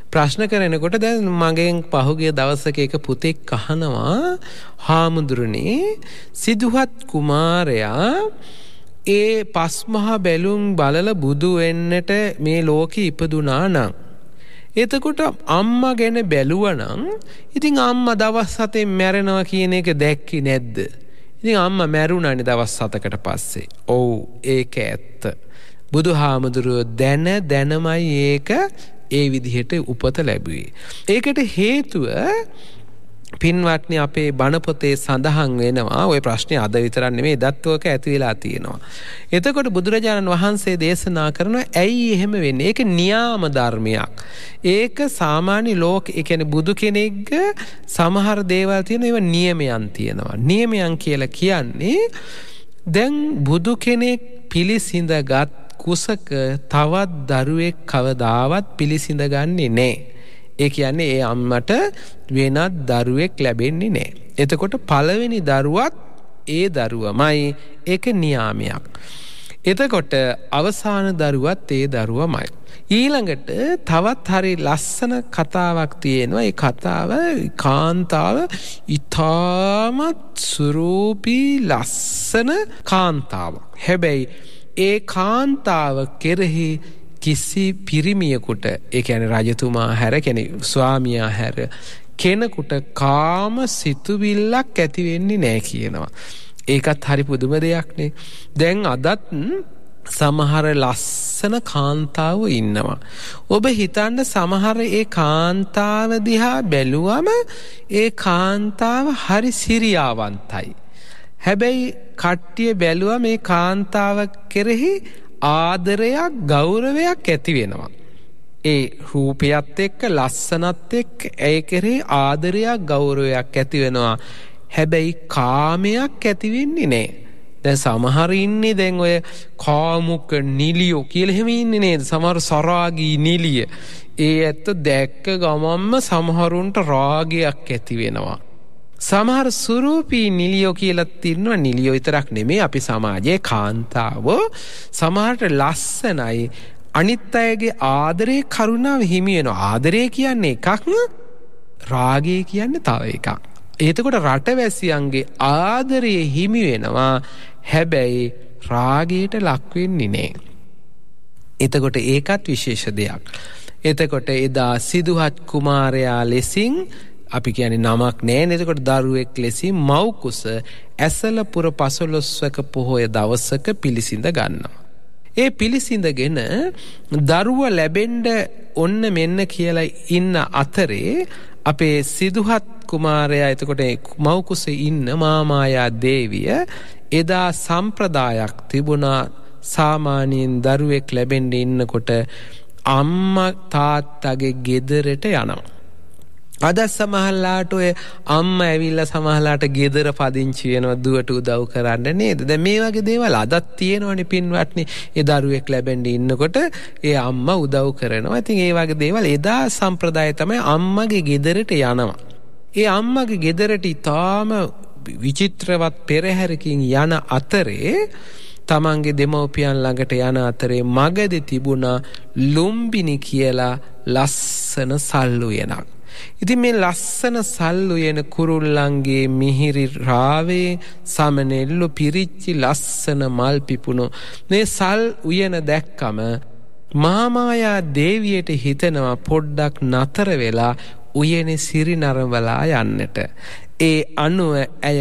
ප්‍රශ්න කරනකොට දැන් මගෙන් පහුගිය දවසක එක පුතෙක් අහනවා හාමුදුරනේ සිදුහත් කුමාරයා ඒ පස්මහා බැලුම් බලල බුදු වෙන්නට මේ ලෝක ඉපදුනා නං. එතකොට අම්ම ගැන බැලුවනං ඉතින් අම්ම දවස් සතෙන් මැරෙනවා කියන එක දැක්කි නැද්ද. ඉතින් අම්ම මැරුණනි දවස් සතකට පස්සේ. ඔවු ඒක ඇත්ත. බුදු හාමුදුරුවෝ දැන දැනමයි ඒක ඒ විදිහට උපත ලැබුවේ. ඒකට හේතුව පින්වත්නි අපේ බණපොතේ සඳහන් වෙනවා ඔය ප්‍රශ්නය අද විතරන්න මේ දත්වක ඇතිවෙලා තියෙනවා. එතකොට බුදුරජාණන් වහන්සේ දේශනා කරන ඇයි එහෙම වෙන්න ඒක නියාම ධර්මයක්. ඒක සාමාන්‍ය ලෝක එකන බුදු කෙනෙක්ග සමහර දේවල් තියෙන ඒව නියමයන් තියෙනවා. නියමයන් කියලා කියන්නේ දැන් බුදු කෙනෙක් පිළිසිඳ ගත් කුසක තවත් දරුවෙක් කවදාවත් පිළිසිඳ ගන්නේ නෑ. ඒ කියන්නේ ඒ අම්මට වෙනත් දරුවෙක් ලැබෙන්නේ නෑ. එතකොට පළවෙනි දරුවත් ඒ දරුවමයි එක නියාමයක්. එතකොට අවසාන දරුවත් ඒ දරුවමයි. ඊළඟට තවත් හරි ලස්සන කතාවක් තියෙනවා ඒ කතාව කාන්තාව ඉතාමත් සුරූපී ලස්සන කාන්තාවක්. හැබැයි ඒ කාන්තාව කෙරෙහි කිසි පිරිමියකුට එකැන රජතුමා හැර කැනෙ ස්වාමියා හැර කෙනකුට කාම සිතුවිල්ලක් ඇතිවෙන්නේ නෑ කියනවා. ඒකත් හරි පුදුම දෙයක්නේ. දැන් අදත් සමහර ලස්සන කාන්තාව ඉන්නවා. ඔබ හිතන්න සමහර ඒ කාන්තාව දිහා බැලුවම ඒ කාන්තාව හරි සිරියාවන්තයි. හැබැයි කට්ටිය බැලුව මේ කාන්තාව කෙරෙහි ආදරයක් ගෞරවයක් ඇති වෙනවා. ඒ රූපයත් එක්ක ලස්සනත් එක් ඇය කෙරේ ආදරයක් ගෞරවයක් ඇති වෙනවා. හැබැයි කාමයක් ඇතිවෙන්නේ නෑ. දැ සමහර ඉන්නේ දැන් ඔය කාමුක නිලියෝ කියලහෙම ඉන්නේ නේද සමහර සරාගී නිලිය. ඒ ඇත්ත දැක්ක ගමම්ම සමහරුන්ට රාගයක් ඇති වෙනවා. සමහර සුරූපී නිලියෝ කියලත් ඉන්නවා නිලියෝ විතරක් නෙමේ අපි සමාජයේ කාන්තාවෝ සමහරට ලස්සනයි අනිත් අයගේ ආදරේ කරුණාව හිමි වෙන ආදරය කියන්නේ එකක්ම රාගය කියන්නේ තව එකක්. එතකොට රටවැසියන්ගේ ආදරය හිමි වෙනවා හැබැයි රාගයට ලක්වෙන්නේ නෑ. එතකොට ඒකත් විශේෂ දෙයක්. එතකොට එදා සිදුහත් කුමාරයා ලෙසින් අපි කියන නමක් නෑ නෙතකොට දරුවෙක් ලෙසි මව්කුස ඇසලපුර පසොලොස්වක පොහොය දවස්සක පිළිසිඳ ගන්නවා. ඒ පිළිසිඳගෙන දරුව ලැබෙන්ඩ ඔන්න මෙන්න කියලා ඉන්න අතරේ අපේ සිදුහත් කුමාරයා එතකොට මවකුස ඉන්න මාමායා දේවිය එදා සම්ප්‍රදායක් තිබුණා සාමානයෙන් දරුවෙක් ලැබෙන්ඩ ඉන්නකොට අම්ම තාත්තගේ ගෙදරට යනවා. අද සමහල්ලාට ඔය අම්ම ඇවිල්ල සමහලාට ගෙදර පදිංචි වෙනවා දුවට උදව් කරන්න නේද ද මේ වගේ දේවල් අදත් තියෙනවන පින්වටන ඒ දරුවෙක් ලැබෙන්ඩ ඉන්නකොට ඒ අම්ම උදව් කරනවා ඉතින් ඒ වගේ දේවල් එදා සම්ප්‍රදාය තමයි අම්මගේ ගෙදරට යනවා. ඒ අම්මගේ ගෙදරට ඉතාම විචිත්‍රවත් පෙරහැරකින් යන අතරේ තමන්ගේ දෙමවපියන් ළඟට යන අතරේ මගද තිබුණා ලුම්බිනි කියලා ලස්සන සල්ලු යනක්. ඉතින් මේ ලස්සන සල් උයන කුරුල්ලන්ගේ මිහිරි රාවේ සමනෙල්ලු පිරිච්චි ලස්සන මල් පිපුණු මේ සල් උයන දැක්කම මාමායා දේවියට හිතනවා පොඩ්ඩක් නතර වෙලා උයනෙ සිරි නරඹලා යන්නට. ඒ අනුව ඇය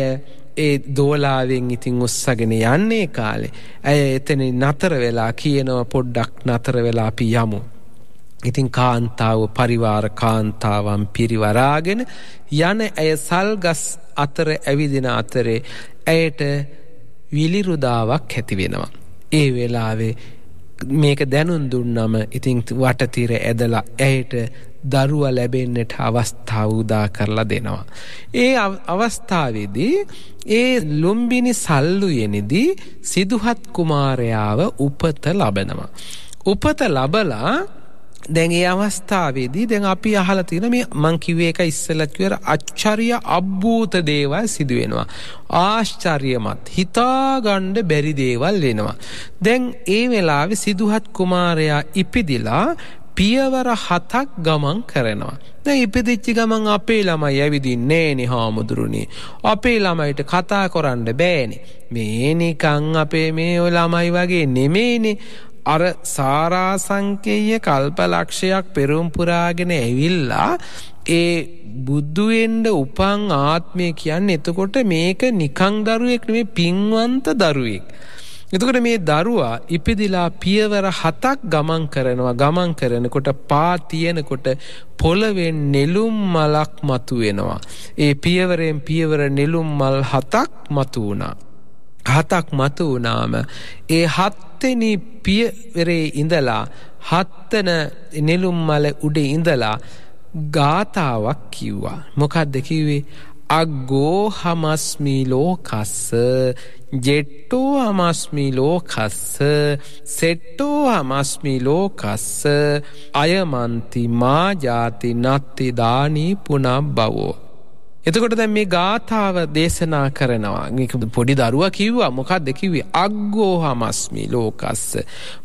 ඒ දෝලාවෙන් ඉතින් උස්සගෙන යන්නේ කාලේ. ඇය එතන නතර වෙලා කියනව පොඩ්ඩක් නතර වෙලා අපි යමු. ඉතින් කාන්තාව පරිවාර කාන්තාවන් පිරිවරාගෙන යන ඇය සල්ගස් අතර ඇවිදින අතරේ ඇයට විලිරුදාවක් ඇති වෙනවා. ඒ වෙලාවේ මේක දැනුන් දුන්නම ඉතින් වටතිර ඇදලා ඇයට දරුව ලැබෙන්නට අවස්ථාව උදා කරලා දෙනවා. ඒ අවස්ථාවේදී ඒ ලුම්බිනි සල්ලුයෙනදී සිදුහත් කුමාරයාව උපත ලබනවා. උපත ලබලා දැන් ඒ අවස්ථාවේදී දැන් අපි අහලා තියෙන මේ මං කිව්වේ එක ඉස්සෙල්ලා කිව්වර අච්චරිය අබ්බූත දේවල් සිදු වෙනවා. ආශ්චර්යමත් හිතාගන්න බැරි දේවල් වෙනවා. දැන් ඒ වෙලාවේ සිදුහත් කුමාරයා ඉපිදිලා පියවර හතක් ගමන් කරනවා. දැන් ඉපදිච්ච ගමන් අපේ ළමයි ඇවිදින්නේ නෑනේ හාමුදුරුවනේ. අපේ ළමයිට කතා කරන්න බෑනේ. මේ නිකන් අපේ මේ ඔය ළමයි වගේ නෙමේනේ. අර සාරාසංකේය කල්පලක්ෂයක් පෙරුම් පුරාගෙන ඇවිල්ලා ඒ බුද්ධුවෙන්ඩ උපං ආත්මය කියන්න එතකොට මේක නිකං දරුවෙක් නෙමේ පින්වන්ත දරුවෙක්. එතකොට මේ දරුවා ඉපදිලා පියවර හතක් ගමන් කරනවා ගමන් කරනකොට පා තියෙනකොට පොළවෙන් නෙළුම් මලක් මතු වෙනවා. ඒ පියවරෙන් පියවර නෙළුම් මල් හතක් මතු වුණා. හතක් මතු වුණාම ඒ හත්තෙනි පියවරේ ඉඳලා හත්තන නෙළුම් මල උඩ ඉඳලා ගාතාවක් කිව්වා. මොකක්ද කිව්වේ? අග්ගෝ හමස්මි ලෝකස්ස ජෙට්ටෝ හමස්මි ලෝකස්ස සෙට්ටෝ හමස්මි ලෝකස්ස අයමන්ති මා ජාති නත්ති දානී පුනබ්බවෝ එතකොට දැන් මේ ගාථාව දේශනා කරනවා. මේක පොඩි දරුවා කිව්වා මොකක්ද කිව්වේ? අග්ගෝ හමස්මි ලෝකස්ස.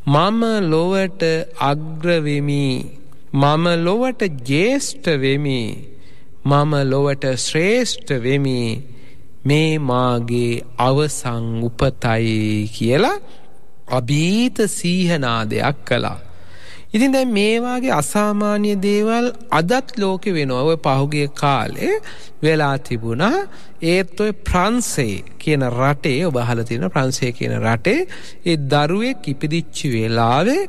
මම ලොවට අග්‍ර වෙමි. මම ලොවට ජේෂ්ඨ වෙමි. මම ලොවට ශ්‍රේෂ්ඨ වෙමි. මේ මාගේ අවසන් උපතයි කියලා අභීත සීහනාදයක් කළා. ඉතින් දැන් මේ වාගේ අසාමාන්‍ය දේවල් අදත් ලෝකෙ වෙනවා. ඔය පහුගිය කාලේ වෙලා තිබුණා. ඒත් ඔය ප්‍රංශේ කියන රටේ ඔබ අහලා තියෙන ප්‍රංශේ කියන රටේ ඒ දරුවෙක් ඉපදිච්ච වෙලාවේ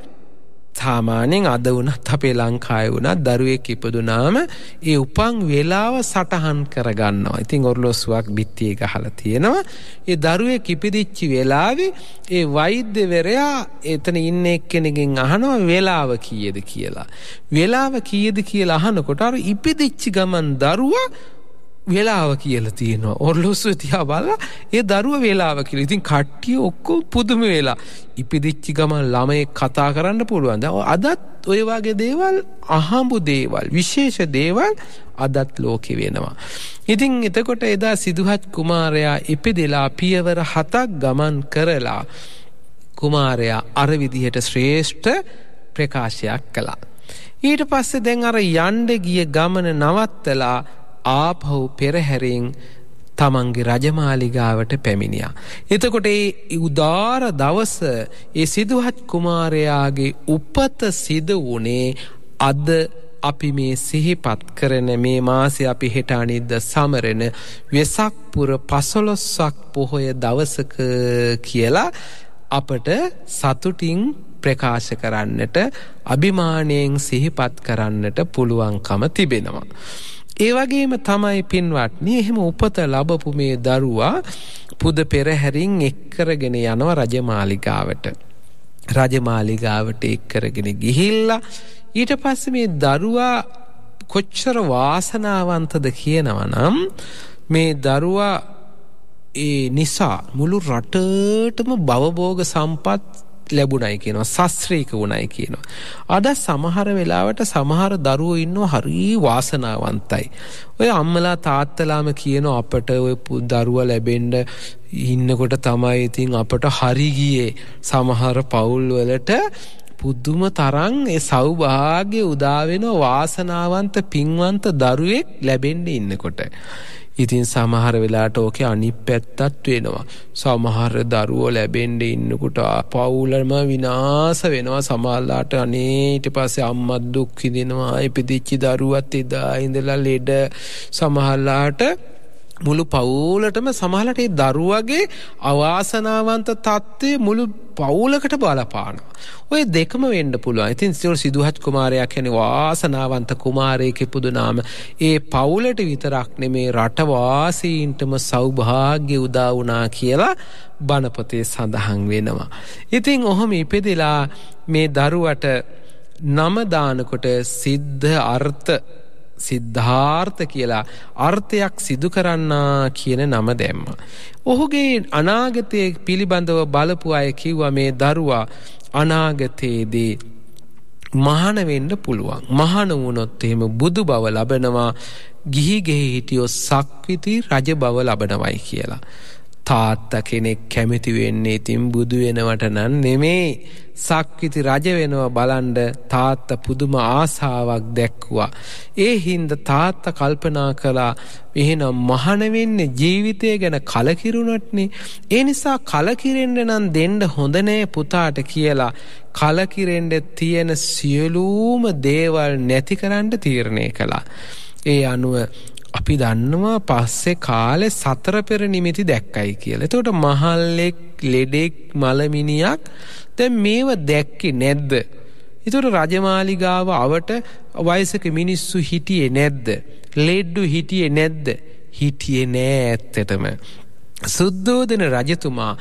සාමාන්‍යයෙන් අද වුණත් අපේ ලංකාවේ වුණත් දරුවෙක් ඉපදුනාම ඒ උපන් වේලාව සටහන් කරගන්නවා. ඉතින් ඔර්ලෝසුවක් බිත්තියේ ගහලා තියෙනවා. ඒ දරුවෙක් ඉපදිච්ච වෙලාවේ ඒ වෛද්‍යවරයා එතන ඉන්න එක්කෙනකින් අහනවා වේලාව කීයද කියලා. වේලාව කීයද කියලා අහනකොට අර ඉපදිච්ච ගමන් දරුවා වෙලාව කියල තියෙනවා ඔර්ලොස්සුව තියා බල්ලා ඒ දරුව වෙලාව කියල ඉතින් කට්ටිය ඔක්කෝ පුදුම වෙලා ඉපිදිච්චි ගමන් ළමයි කතා කරන්න පුළුවන්ද අදත් ඔයවාගේ දේවල් අහඹු දේවල් විශේෂ දේවල් අදත් ලෝකෙ වෙනවා. ඉතින් එතකොට එදා සිදුහත් කුමාරයා ඉපිදෙලා පියවර හතක් ගමන් කරලා කුමාරයා අර විදිහට ශ්‍රේෂ්ඨ ප්‍රකාශයක් කළා. ඊට පස්සේ දැන් අර යන්ඩ ගිය ගමන නවත්තලා ආපහු පෙරහැරෙන් තමන්ගේ රජමාලිගාවට පැමිණියා. එතකොට ඒ උදාර දවස ඒ සිදුහත් කුමාරයාගේ උපත සිද වුණේ අද අපි මේ සිහිපත් කරන මේ මාසය අපි හෙට අනිද්ද සමරන වෙසක්පුර පසොලොස්සක් පොහොය දවසක කියලා අපට සතුටින් ප්‍රකාශ කරන්නට අභිමානයෙන් සිහිපත් කරන්නට පුළුවන්කම තිබෙනවා. ඒ වගේම තමයි පින්වත්නි එහෙම උපත ලබපු මේ දරුවා පුද පෙරහැරින් එක්කරගෙන යනවා රජමාලිගාවට. රජමාලිගාවට එක්කරගෙන ගිහිල්ලා ඊට පස්සේ මේ දරුවා කොච්චර වාසනාවන්තද කියනවා නම් මේ දරුවා ඒ නිසා මුළු රටටම බවබෝග සම්පත් ලැබුණයි කියනවා සස්ත්‍රීක වුණයි කියනවා. අද සමහර වෙලාවට සමහර දරුවෝ ඉන්නවා හරී වාසනාවන්තයි. ඔය අම්මලා තාත්තලාම කියන අපට ඔය දරුව ලැබෙන්ඩ ඉන්නකොට තමයි ඉතින් අපට හරිගියේ සමහර පවුල් වලට පුද්දුම තරං ඒ සෞභාග්‍ය උදාවෙන වාසනාවන්ත පින්වන්ත දරුවෙක් ලැබෙන්ඩ ඉන්නකොට. ඉතින් සමහර වෙලාට ඕකේ අනිත් පැත්තත් වෙනවා. සමහර දරුවෝ ලැබෙන්න ඉන්නකොට පවුලම විනාශ වෙනවා සමහරලාට අනේ ඊට පස්සේ අම්මත් දුක් විඳිනවා. ඉපදිච්ච දරුවත් එදා ඉඳලා ලෙඩ සමහරලාට මුළු පවූලටම සමහලට ඒ දරුවගේ අවාසනාවන්ත තත්ත්වය මුළු පවුලකට බලපානවා. ඔය දෙකම වෙන්න පුළුවන්. ඉතින් සිවල් සිදුහත් කුමාරයා කියන්නේ වාසනාවන්ත කුමාරයෙක් ඉපදුනාම ඒ පවුලට විතරක් නෙමේ රටවාසීන්ටම සෞභාග්‍ය උදා වුණා කියලා බණපොතේ සඳහන් වෙනවා. ඉතින් ඔහොම ඉපදිලා මේ දරුවට නම දානකොට සිද්ධ අර්ථ සිද්ධාර්ථ කියලා අර්ථයක් සිදු කරන්නා කියන නම දැම්ම. ඔහුගේ අනාගතය පිළිබඳව බලපු අය කිව්ව මේ දරුවා අනාගතයේදී මහනවෙන්න පුළුවන්. මහන වුණොත් එහෙම බුදු බව ලබනවා ගිහිගෙහි හිටියෝ සක්විති රජ බව ලබනවයි කියලා. තාත්ත කෙනෙක් කැමති වෙන්නේ ඉතින් බුදු වෙනවට නම් නෙමේ සක්විති රජ වෙනවා බලන්ඩ තාත්ත පුදුම ආසාවක් දැක්වුවා. ඒ හින්ද තාත්ත කල්පනා කළා එහෙනම් මහනවෙන්නේ ජීවිතය ගැන කලකිරුණටනේ. ඒ නිසා කලකිරෙන්ඩ නම් දෙන්ඩ හොඳනෑ පුතාට කියලා කලකිරෙන්ඩ තියෙන සියලූම දේවල් නැති කරන්න තීරණය කළා. ඒ අනුව අපි දන්නවා පස්සේ කාලෙ සතර පෙර නිමිති දැක්කයි කියලා. එතකොට මහල්ලෙක් ලෙඩෙක් මලමිනියක් දැන් මේව දැක්කේ නැද්ද? එතකොට රජමාලිගාව අවට වයසක මිනිස්සු හිටියේ නැද්ද? ලෙඩ්ඩු හිටියේ නැද්ද? හිටියේ නෑ ඇත්තටම. සුද්ධෝදන රජතුමා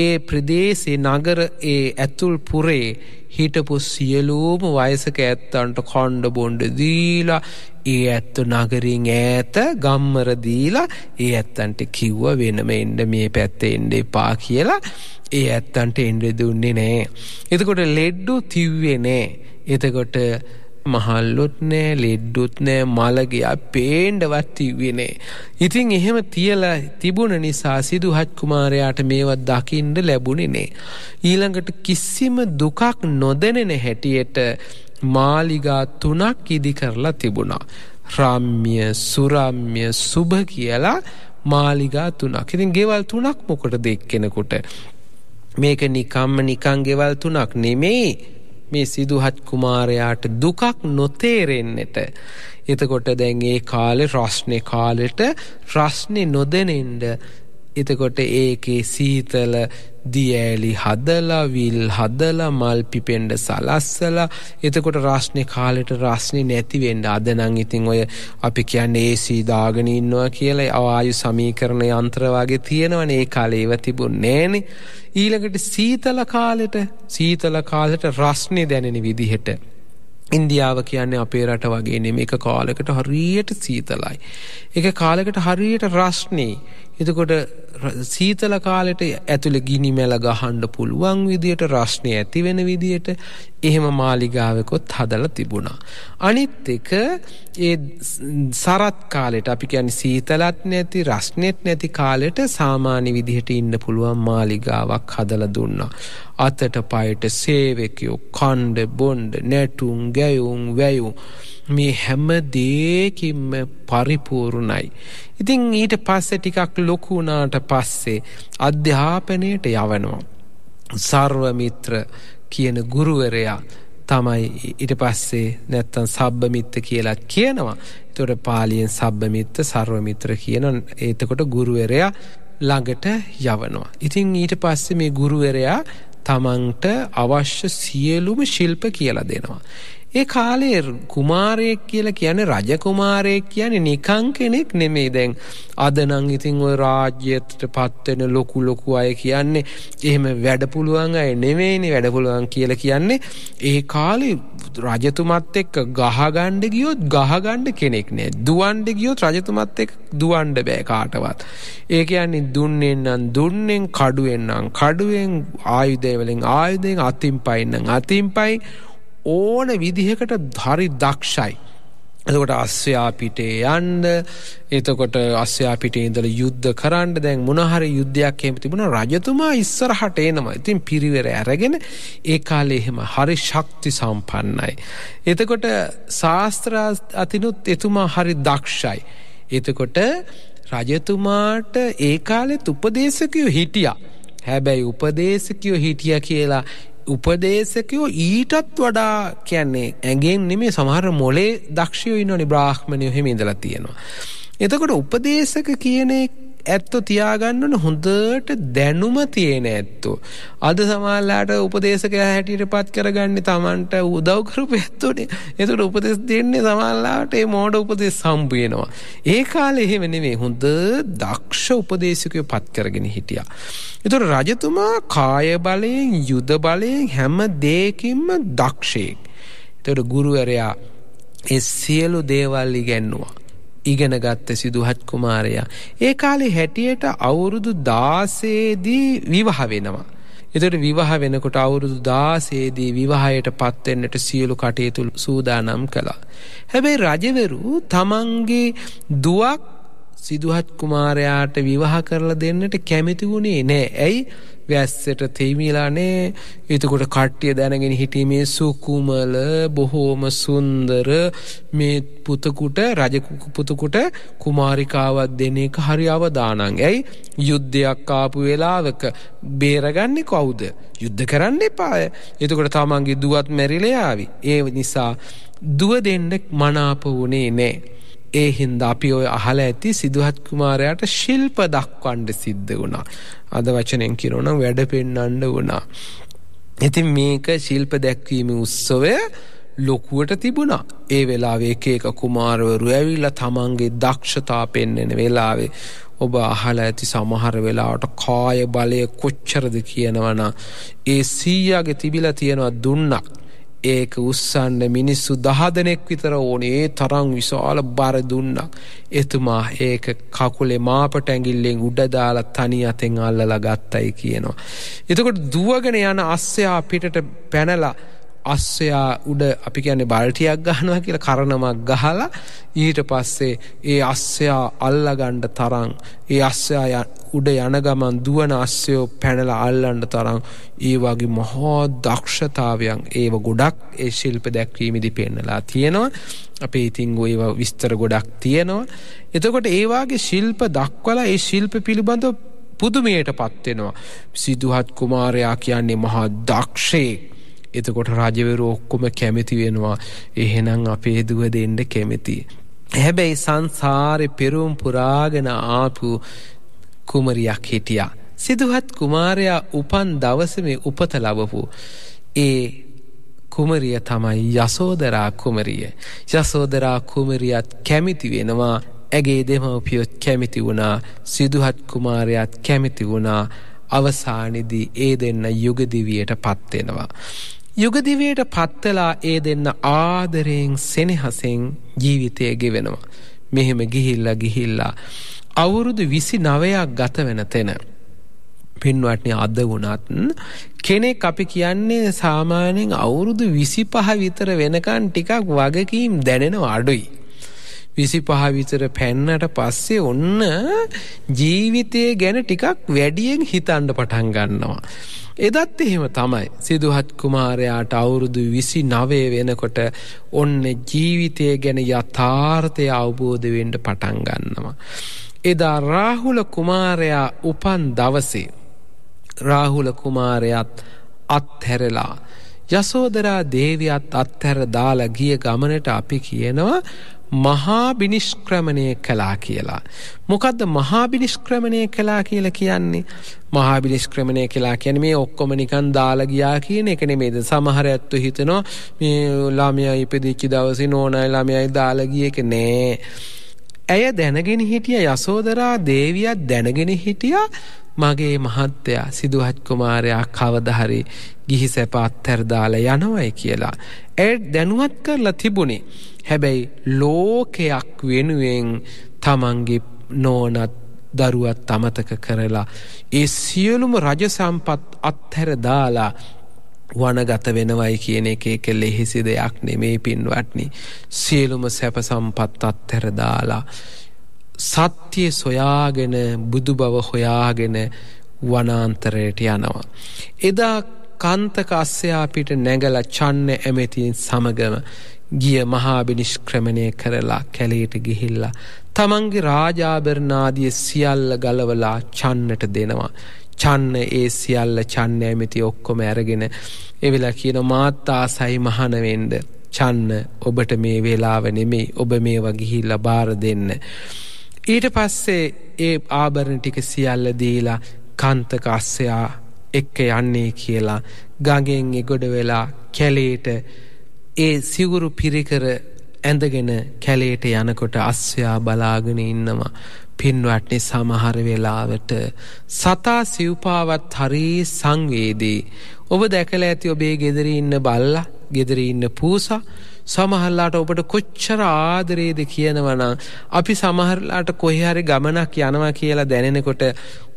ඒ ප්‍රදේශේ නගර ඒ ඇතුල් පුරේ හිටපු සියලූම වයසක ඇත්තන්ට කොණ්ඩ බොන්්ඩ දීලා ඒ ඇත්තු නගරින් ඈත ගම්මර දීලා ඒ ඇත්තන්ට කිව්ව වෙනම එන්ඩ මේ පැත්ත එන්ඩ එපා කියලා ඒ ඇත්තන්ට එන්ඩ දුන්නේ නෑ. එතකොට ලෙඩ්ඩු තිව්වේ නෑ. එතකොට මහල්ලොත් නෑ ලෙඩ්ඩුත් නෑ මළගයා පේන්ඩවත් තිව්වෙනේ. ඉතින් එහෙම තියලා තිබුණ නිසා සිදුහත් කුමාරයාට මේවත් දකිින්ඩ ලැබුණේ නේ. ඊළඟට කිසිම දුකක් නොදැනෙන හැටියට මාලිගා තුනක් ඉදි කරලා තිබුණා. රම්ය සුරම්ය සුභ කියලා මාලිගා තුනක්. ඉතින් ගෙවල් තුනක් මොකට දෙක්කෙනකොට. මේක නිකම්ම නිකං ගෙවල් තුනක් නෙමෙයි මේ සිදුහත් කුමාරයාට දුකක් නොතේරෙන්නට. එතකොට දැන් ඒ කාලෙ රශ්නය කාලෙට රශ්නය නොදනෙන්ඩ එතකොට ඒකේ සීතල දියඇලි හදලා විල් හදලා මල් පිපෙන්ඩ සලස්සලා. එතකොට රශ්නය කාලෙට රශ්නය නැතිවෙන්ඩ අදනං ඉතින් ඔය අපි කියන්නේ ඒසී දාගෙන ඉන්නවා කියලා අවායු සමීකරණ යන්ත්‍රවාගේ තියෙනවන. ඒ කාලේව තිබුණ නෑනෙ ඊළඟට සීතල කාලෙට සීතල කාලෙට රශ්නය දැනෙන විදිහට. ඉන්දියාව කියන්නේ අපේ රට වගේ නෙම එක කාලකට හරියට සීතලයි. එක කාලකට හරියට රශ්නී. එතකොට සීතල කාලෙට ඇතුළ ගිනි මැල ගහන්ඩ පුළුවන් විදියට රශ්නය ඇතිවෙන විදියට එහෙම මාලිගාවකොත් හදල තිබුණා. අනිත් එක ඒ සරත් කාලෙට අපි කියන්න සීතලත් නැති රශ්නෙත් නැති කාලෙට සාමාන්‍ය විදිහට ඉන්න පුළුවන් මාලිගාවක් හදල දුන්නා. අතට පයට සේවකයෝ කණ්ඩ බොන්්ඩ නැටුම් ගැයුම් වැයුම් මේ හැම දේකින්ම පරිපූර්ණයි. ඉතින් ඊට පස්සෙ ටිකක් ලොකුණාට පස්සේ අධ්‍යාපනයට යවනවා. සර්වමිත්‍ර කියන ගුරුවරයා තමයි ඊට පස්සේ නැත්තන් සබ්බමිත්ත කියලත් කියනවා. තොට පාලියෙන් සබ්බමිත්ත සර්වමිත්‍ර කියන ඒතකොට ගුරුවරයා ළඟට යවනවා. ඉතින් ඊට පස්සේ මේ ගුරුවරයා තමන්ට අවශ්‍ය සියලුම ශිල්ප කියලා දෙනවා. ඒ කාලේ කුමාරයෙක් කියලා කියන්නේ රජ කුමාරයෙක් කියන්නේ නිකං කෙනෙක් නෙමෙයි. දැන් අද නම් ඉතින් ওই රාජ්‍යයට පත්වෙන ලොකු ලොකු අය කියන්නේ එහෙම වැඩ පුළුවන් අය නෙමෙයිනේ. වැඩ පුළුවන් කියලා කියන්නේ ඒ කාලේ රජතුමත් එක්ක ගහගන්න ගියොත් ගහගන්න කෙනෙක් නෑ. දුවන්න ගියොත් රජතුමත් එක්ක දුවන්න බෑ කාටවත්. ඒ කියන්නේ දුන්නෙන් නම් දුන්නෙන් කඩුවෙන් නම් කඩුවෙන් ආයුධය වලින් ආයුධයෙන් අතින් පයින් නම් අතින් පයින් ඕන විදිහකට හරි දක්ෂයි. එතකොට අස්්‍යයා පිටේ යන්ඩ එතකොට අස්්‍යයා පිටේ ඉදල යුද්ධ කරන්න දැන් මොනහරි යුද්ධයක් එම තිබුණ රජතුමා ඉස්සරහට එනවා ඉතින් පිරිවර ඇරගෙන ඒ කාලේ එහෙම හරි ශක්ති සම්පන්නයි. එතකොට ශාස්ත්‍රා අතිනුත් එතුමා හරි දක්ෂයි. එතකොට රජතුමාට ඒ කාලෙත් උපදේශකයෝ හිටිය. හැබැයි උපදේශකයෝ හිටිය කියලා උපදේශකයෝ ඊටත් වඩා කියන්නේ ඇගෙන් නෙමේ සමහර මොලේ දක්ෂයෝ ඉන්නනි බ්‍රාහ්මණයෝ හෙම ඉඳලා තියෙනවා. එතකොට උපදේශක කියන ඇත්තෝ තියාගන්නන හොඳට දැනුම තියෙන ඇත්තෝ. අද සමල්ලාට උපදේශක හැටියට පත් කරගන්න තමන්ට උදව්කරපු ඇත්තෝනේ එතුට උපදෙස් දෙන්නේ සමල්ලාට ඒ මෝඩ උපදෙස් සම්පයනවා. ඒ කාල එහෙම නෙවේ හොඳ දක්ෂ උපදේශකය පත් කරගෙන හිටිය. එතුට රජතුමා කාය බලයෙන් යුද බලයෙන් හැම දේකින්ම දක්ෂයෙක්. තොට ගුරුවරයා එ සියලු දේවල් ඉගැන්නවා. ඉගෙන ගත්ත සිදුහත් කුමාරයා. ඒ කාලේ හැටියට අවුරුදු දාසේදී විවාහ වෙනවා. එතට විවාහ වෙනකොට අවුරුදු දාසේදී විවාහයට පත්වෙන්නට සියලු කටයුතු සූදානම් කළා. හැබැයි රජවරු තමන්ගේ දුවක් සිදුහත් කුමාරයාට විවාහ කරලා දෙන්නට කැමති වුණේ නෑ. ඇයි? වැස්සට තෙමිලානේ එතකොට කට්ටිය දැනගෙන හිටීමේ සුකුමල බොහෝම සුන්දර මේ පුතකුට රජකුකු පුතකුට කුමාරිකාවත් දෙන එක හරි අවදානං. ඇයි? යුද්ධයක් ආපු වෙලාවක බේරගන්නේ කවුද? යුද්ධ කරන්න එපාය එතකොට තමන්ගේ දුවත් මැරිලයාවි ඒ නිසා දුව දෙන්න මනාප වුණේ නෑ. ඒ හින්ද අපි ඔය අහල ඇති සිදුහත් කුමාරයට ශිල්ප දක්වන්ඩ සිද්ධ වුණා. අද වචනෙන් කිරෝනම් වැඩ පෙන්නන්ඩ වුණා. ඉතින් මේක ශිල්ප දැක්වීම උත්සවය ලොකුවට තිබුණා. ඒ වෙලාවේ එක එක කුමාරවරු ඇවිල්ල තමන්ගේ දක්ෂතා පෙන්නෙන වෙලාවේ. ඔබ අහල ඇති සමහර වෙලාවට කාය බලය කොච්චරද කියනවන. ඒ සීයාගේ තිබිල තියෙනවා දුන්නක්. ඒක උත්සන්න මිනිස්සු දහදනෙක් විතර ඕනේ තරං විශාල බර දුන්නක්. එතුමා ඒක කකුලේ මාපට ඇගිල්ලෙන් උඩදාලා තනි අතෙන් අල්ලලා ගත්තයි කියනවා. එතකොට දුවගෙන යන අස්සයා පිටට පැනලා අස්සයා උඩ අපි කියන්නේ බල්ටියක් ගහනවා කියලා කරනමක් ගහලා ඊට පස්සේ ඒ අස්සයා අල්ලගණ්ඩ තරං ඒ අස්සයා උඩ යන ගමන් දුවන අස්සයෝ පැනලා අල්ලන්ඩ තරං ඒ වගේ මොහෝ දක්ෂතාවයන් ඒව ගොඩක් ඒ ශිල්ප දැක්වීමිදි පෙන්නලා තියෙනවා. අපේ ඉතිං ඒව විස්තර ගොඩක් තියෙනවා. එතකොට ඒවාගේ ශිල්ප දක්වලා ඒ ශිල්ප පිළිබඳව පුදුමයට පත්වෙනවා සිදුහත් කුමාරයා කියන්නේ මහා දක්ෂයෙක්. එතකොට රජවරු ඔක්කොම කැමති වෙනවා එහෙනම් අපේ දුව දෙන්න කැමති. හැබැයි සංසාරෙ පෙරුම් පුරාගෙන ආපු කුමරියක් හිටියා. සිදුහත් කුමාරයා උපන් දවසම උපත ලබපු. ඒ කුමරිය තමයි යසෝදරා කුමරිය. යසෝදරා කුමරියත් කැමිති වෙනවා ඇගේ දෙමවපියොත් කැමිති වුණා සිදුහත් කුමාරයත් කැමිති වුණා අවසානිදී ඒ දෙන්න යුගදිවියට පත්වෙනවා. යුගදිවයට පත්තලා ඒ දෙන්න ආදරයෙන් සෙනෙහසෙන් ජීවිතය ගෙවෙනවා. මෙහෙම ගිහිල්ලා ගිහිල්ලා. අවුරුදු විසි නවයක් ගත වෙන තෙන. පින්වටනය අද වුණත් කෙනෙක් අපි කියන්නේ සාමාන්‍යයෙන් අවුරුදු විසි පහ විතර වෙනකන් ටිකක් වගකීම් දැනෙනවා අඩුයි. විසි පහ විතර පැන්නට පස්සේ ඔන්න ජීවිතය ගැන ටිකක් වැඩියෙන් හිතන්ඩ පටන් ගන්නවා. එදත් එහෙම තමයි සිදුහත් කුමාරයාට අවුරුදු විසි නවේ වෙනකොට ඔන්න ජීවිතය ගැන යථාර්ථය අවබෝධවෙන්ට පටන් ගන්නවා. එදා රාහුල කුමාරයා උපන් දවසේ රාහුල කුමාරයත් අත්හැරලා යසෝදරා දේවියත් අත්හැර දාලා ගිය ගමනට අපි කියනවා මහා බිනිෂ්ක්‍රමණය කලා කියලා. මොකක්ද මහාබිනිෂ්ක්‍රමණය කලා කියලා කියන්නේ. මහාබිනිෂ්ක්‍රමණය කලා කියන මේ ඔක්කොම නිකන් දාලගයා කියන එක නෙමේද සමහර ඇත්තු හිතනවා මේ ලාමය ඉපදිච්චි දවසි නෝනයි ළමයයි දාලගිය එක නෑ. ඇය දැනගෙන හිටිය යසෝදරා දේවියත් දැනගෙන හිටිය මගේ මහත්තයා සිදුහත් කුමාරයා කවදහරි ගිහි සැප අත්තැරදාලා යනවයි කියලා. ඇ දැනුවත් කරලා තිබුණේ. හැබැයි ලෝකයක් වෙනුවෙන් තමන්ගේ නෝනත් දරුවත් අමතක කරලා ඒ සියලුම රජ සම්පත් අත්හැර දාලා වනගත වෙනවයි කියන එක එක ලෙහිසි දෙයක් නෙමේ පින්වටනි සියලුම සැප සම්පත් අත්හැර දාලා සත්‍යය සොයාගෙන බුදු බව හොයාගෙන වනාන්තරයට යනවා. එදා කන්තක අස්සයාපිට නැගල චන්න ඇමැතින් සමගම ගිය මහාබිනිෂ්ක්‍රමණය කරලා කැලේට ගිහිල්ලා. තමන්ගේ රාජාභරනාදිය සියල්ල ගලවලා චන්නට දෙනවා. චන්න ඒ සියල්ල චන්න ඇමති ඔක්කොම ඇරගෙන එවෙලා කියන මාත්තා සයි මහනවෙන්ඩ චන්න ඔබට මේ වෙලාව නෙමෙයි ඔබ මේ වගිහිල්ල බාර දෙන්න. ඊට පස්සේ ඒ ආභරණ ටික සියල්ල දීලා කන්තක අස්සයා එක්ක යන්නේ කියලා ගඟෙන් එගොඩ වෙලා කැලේට ඒ සිවුරු පිරිකර ඇඳගෙන කැලේට යනකොට අස්වයා බලාගෙන ඉන්නවා පින්වටනි සමහර වෙලාවට සතා සිව්පාවත් හරී සංවේදී. ඔබ දැකල ඇති ඔබේ ගෙදර ඉන්න බල්ලා ගෙදර ඉන්න පූසා සමහල්ලාට ඔබට කොච්චර ආදරේද කියනවනම් අපි සමහරලාට කොහරි ගමනක් යනවා කියලා දැනෙනකොට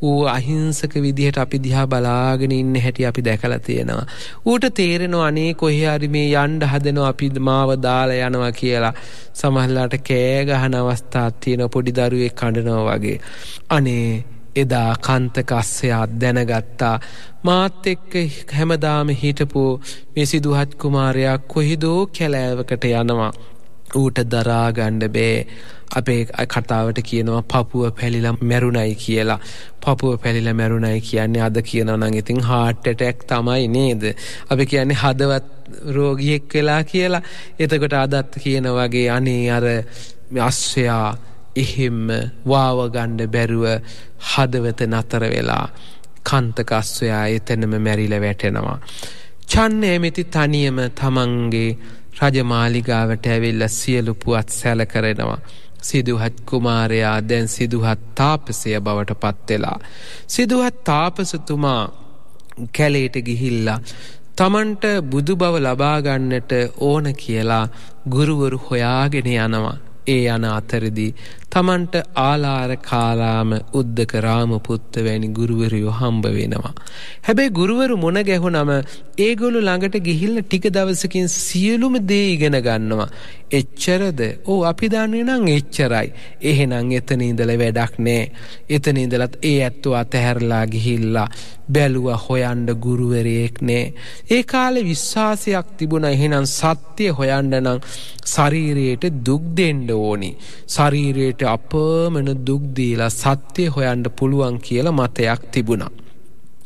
ඌ අහිංසක විදිහට අපි දිහා බලාගෙන ඉන්න හැටි අපි දැකලා තියෙනවා. ඌට තේරෙනවා අනේ කොහේ මේ යන්න හදනවා අපි මාව දාලා යනවා කියලා. සමහරලාට කෑ ගහන අවස්ථාවක් තියෙන පොඩි දරුවෙක් කඩනවා වගේ. අනේ එදා කන්තකස්සයා දැනගත්තා. මාත් එක්ක හැමදාම හිටපු මේ සිදුහත් කුමාරයා කොහිදෝ කැලෑවකට යනවා. ඌට දරාගණ්ඩ බේ. අපේ කතාවට කියනවා පපුුව පැලිලා මැරුණයි කියලා. පපුුව පැලිල මැරුණයි කියන්නේ අද කියනවනං ඉතින් හාට්ටටැක් තමයි නේද? අපි කියන්නේ හදවත් රෝගියෙක් වෙලා කියලා. එතකොට අදත් කියන වගේ අනේ අර අස්වයා එහෙම්ම වාවගණ්ඩ බැරුව හදවත නතර වෙලා කන්තකස්වයා එතනම මැරිල වැටෙනවා. චන්න ඇමති තනියම තමන්ගේ රජමාලිගාවට ඇවිල්ල සියලු පුවත් සැල කරනවා. සිදුහත් කුමාරයා දැන් සිදුහත් තාපසය බවට පත්වෙලා. සිදුහත් තාපසතුමා කැලේට ගිහිල්ලා. තමන්ට බුදු බව ලබාගන්නට ඕන කියලා ගුරුවරු හොයාගෙන යනවා. ඒ යන අතරදී තමන්ට ආලාර කාලාම උද්දක රාමපුත්ත වැනි ගුරුවරයෝ හම්බ වෙනවා. හැබැයි ගුරුවරු මොන ගැහුනම ඒගොලු ළඟට ගිහිල්ල ටික දවසකින් සියලුම දේ ඉගෙන ගන්නවා. එච්චරද ඕ අපි දන්නේ නං එච්චරයි. එහෙනං එතන ඉඳල වැඩක් නෑ. එතන ඉඳලත් ඒ ඇත්තු අතහැරලා ගිහිල්ලා බැලුව හොයන්ඩ ගුරුවරයෙක් නෑ. ඒ කාලෙ විශ්වාසයක් තිබුණ එහෙනම් සත්‍යය හොයන්ඩ නං ශරීරයට දුක් දෙෙන්ඩ ඕනි. ශරීරයට අපමණ දුක්දීලා සත්‍යය හොයන්ඩ පුළුවන් කියල මතයක් තිබුණා.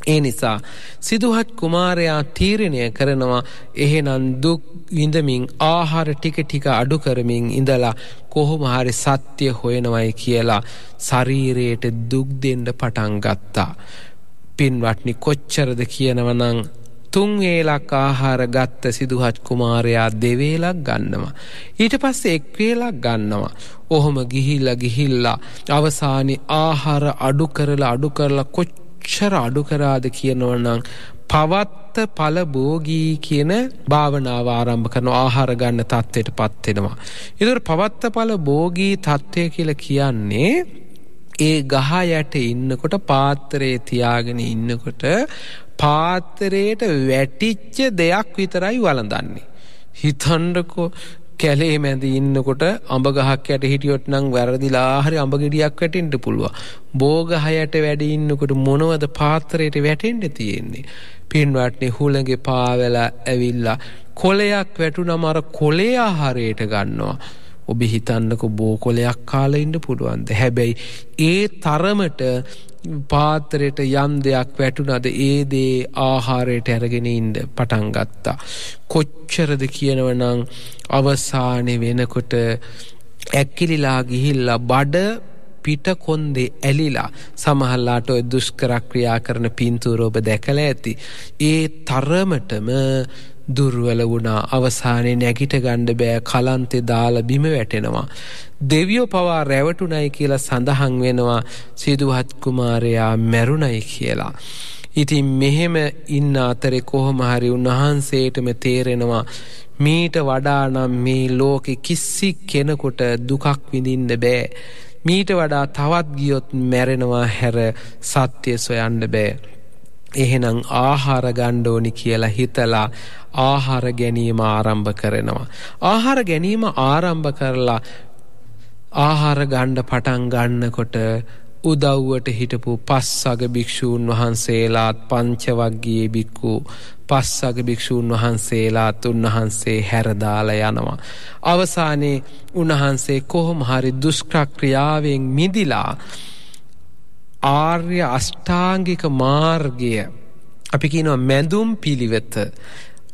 ඒ නිසා සිදුහත් කුමාරයා තීරණය කරනවා එහෙනම් දුක් විඳමින් ආහාර ටික ටික අඩු කරමින් ඉඳලා කොහොම හරි සත්‍යය හොයනවයි කියලා ශරීරයට දුක් දෙන්න පටන් ගත්තා. පින්වටනි කොච්චරද කියනවනං තුන් වේලක් ආහාර ගත්ත සිදුහත් කුමාරයා දෙවේලක් ගන්නවා. ඊට පස්සේ එක් වේලක් ගන්නවා. ඔහොම ගිහිල්ල ගිහිල්ලා අවසානි ආහාර අඩු කරලා අඩු කරලා කොච්චර අඩු කරාද කියනවනං පවත්ත පල බෝගී කියන භාවනාව ආරම්භ කරන ආහාර ගන්න තත්ත්වයට පත්වෙනවා. ඉදුර පවත්ත පල බෝගී තත්ත්වය කියල කියන්නේ ඒ ගහ යට ඉන්නකොට පාත්තරේ තියාගෙන ඉන්නකොට පාත්තරයට වැටිච්ච දෙයක් විතරයි වලඳන්නේ. හිතන්ඩකෝ කැලේ මැද ඉන්නකොට අඹගහක් යට හිටියොත් නං වැරදිලා හරි අඹගෙඩියක් වැටෙන්ට පුළුව. බෝගහයට වැඩ ඉන්නකොට මොනවද පාත්තරයට වැටෙන්ට තියෙන්නේ. පින්වටනේ හුළගේ පාවෙලා ඇවිල්ලා කොලයක් වැටු නමර කොලේ ආහාරයට ගන්නවා. ඔබ හිතන්නක බෝකොලයක් කාලඉන්න පුළුවන්ද හැබැයි ඒ තරමට පාතරයට යම් දෙයක් වැටුනද ඒ දේ ආහාරයට ඇරගෙන ඉන්ඩ පටන් ගත්තා. කොච්චරද කියනවනං අවසානය වෙනකොට ඇක්කිලිලා ගිහිල්ලා බඩ පිට කොන්දේ ඇලිලා සමහල්ලාට ඔය දුෂ්කරක්‍රියා කරන පින්තුර ඔබ දැකල ඇති. ඒ තරමටම දුර්වල වුණා අවසානය නැගිට ගණ්ඩ බෑ කලන්තෙ දාල බිම වැටෙනවා. දෙවියෝ පවා රැවටුනයි කියලා සඳහන් වෙනවා සිදුහත් කුමාරයා මැරුණයි කියලා. ඉතින් මෙහෙම ඉන්න අතරෙ කොහොම හරි උන්වහන්සේටම තේරෙනවා මීට වඩානම් මේ ලෝකෙ කිස්සි කෙනකොට දුකක් විඳින්න බෑ. මීට වඩා තවත් ගියොත් මැරෙනවා හැර සත්‍යය සොයන්න බෑ. එහෙනම් ආහාර ගණ්ඩෝනි කියලා හිතලා ආහාර ගැනීම ආරම්භ කරනවා. ආහාර ගැනීම ආරම්භ කරලා ආහාර ගණ්ඩ පටන් ගන්නකොට උදව්වට හිටපු පස්සග භික්‍ෂූන් වහන්සේලාත් පංචවක්ගේ බික්කු පස්සග භික්‍ෂූන් වහන්සේලාත් උන්වහන්සේ හැරදාල යනවා. අවසානයේ උන්වහන්සේ කොහොම හරි දුෂ්ක්‍රක්‍රියාවෙන් මිදිලා ආර්ය අෂ්ඨාංගික මාර්ගය. අපි කියනවා මැදුම් පිළිවෙත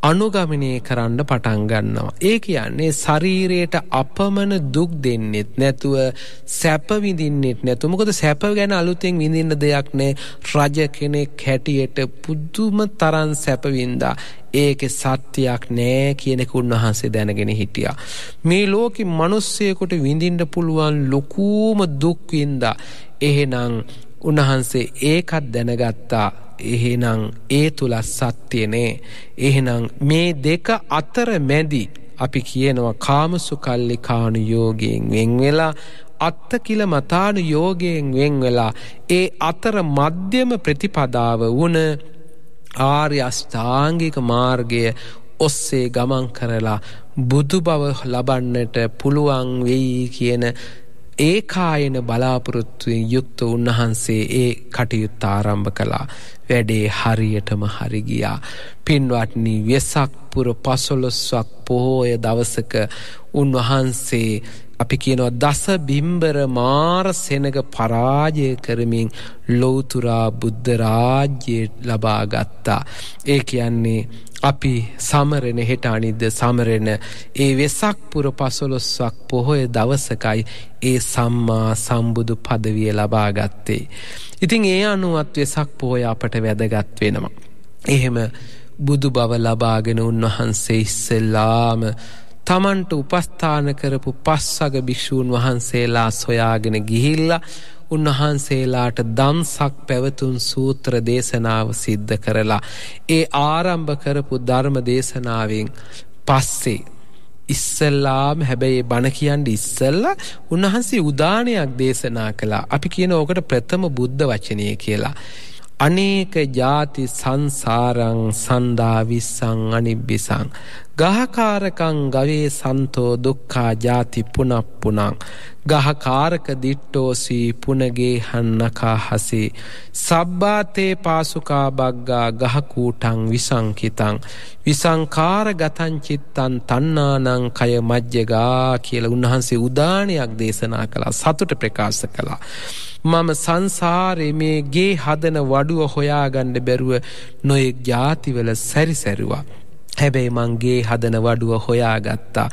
අනුගමනය කරන්න පටන් ගන්නවා. ඒ කියන්නේ ශරීරයට අපමණ දුක් දෙන්නෙත් නැතුව සැප විඳින්නෙත් නැතු මොකද සැප ගැන අලුතෙන් විඳින්න දෙයක් නෑ. රජ කෙනෙක් හැටියට පුදුම තරන් සැපවින්දා ඒක සත්‍යයක් නෑ කියනෙක උන්වහන්සේ දැනගෙන හිටියා. මේ ලෝකෙ මනුස්සයකොට විඳින්ට පුළුවන් ලොකූම දුක්වින්දා එහෙනම් උන්වහන්සේ ඒකත් දැනගත්තා. එහෙනම් ඒ තුළ සත්‍යනේ එහෙනම් මේ දෙක අතර මැදි අපි කියනවා කාමසු කල්ලි කානු යෝගයෙන් වෙන් වෙලා අත්ත කිල මතානු යෝගයෙන් වෙන් වෙලා ඒ අතර මධ්‍යම ප්‍රතිපදාව වුණ ආර්ය අෂ්ඨාංගික මාර්ගය ඔස්සේ ගමන් කරලා බුදු බව ලබන්නට පුළුවන් වෙයි කියන ඒකායන බලාපොරොත්තුවෙන් යුක්ත උන්වහන්සේ ඒ කටයුත්ත ආරම්භ කළා. වැඩේ හරියටම හරිගියා පින්වටනි වෙසක්පුර පසොලොස්වක් පොහෝය දවසක උන්වහන්සේ අපි කියනවා දස බිම්බර මාර සෙනග පරාජය කරමින් ලෝතුරා බුද්ධරාජ්‍යය ලබා ගත්තා. ඒ කියන්නේ අපි සමරෙන හෙට අනිද්ද සමරෙන ඒ වෙසක්පුර පසොලොස්වක් පොහොය දවසකයි ඒ සම්මා සම්බුදු පදවිය ලබාගත්තේ. ඉතින් ඒ අනුවත් වෙසක් පෝය අපට වැදගත් වෙනවා. එහෙම බුදු බව ලබාගෙන උන්වහන්සේ ඉස්සෙල්ලාම තමන්ට උපස්ථාන කරපු පස්සග භික්‍ෂූන් වහන්සේලා සොයාගෙන ගිහිල්ලා උන්වහන්සේලාට දම්සක් පැවතුන් සූත්‍ර දේශනාව සිද්ධ කරලා ඒ ආරම්භ කරපු ධර්ම දේශනාවෙන් පස්සේ ඉස්සල්ලාම හැබැයි බණ කියන්ට ඉස්සල්ල උන්වහන්සේ උදානයක් දේශනා කළා අපි කියන ඕකට ප්‍රථම බුද්ධ වචනය කියලා. අනේක ජාති සංසාරං සන්දාවිස්සං අනිබ්බිසං. ගහකාරකං ගවේ සන්තෝ දුක්කා ජාති පුනප්පුනං. ගහකාරක දිට්ටෝසී පුනගේ හන්නකා හසේ. සබ්බාතේ පාසුකා බග්ගා ගහකූටං විසංකිතං. විසංකාර ගතංචිත්තන් තන්නානං කය මජ්්‍යගා කියල උන්වහන්සේ උදානයක් දේශනා කළා සතුට ප්‍රකාශ කළා. මම සංසාරය මේ ගේ හදන වඩුව හොයාගණ්ඩ බැරුව නොයෙක් ජාතිවල සැරිසැරුවා. හැබැයි මංගේ හදන වඩුව හොයාගත්තා.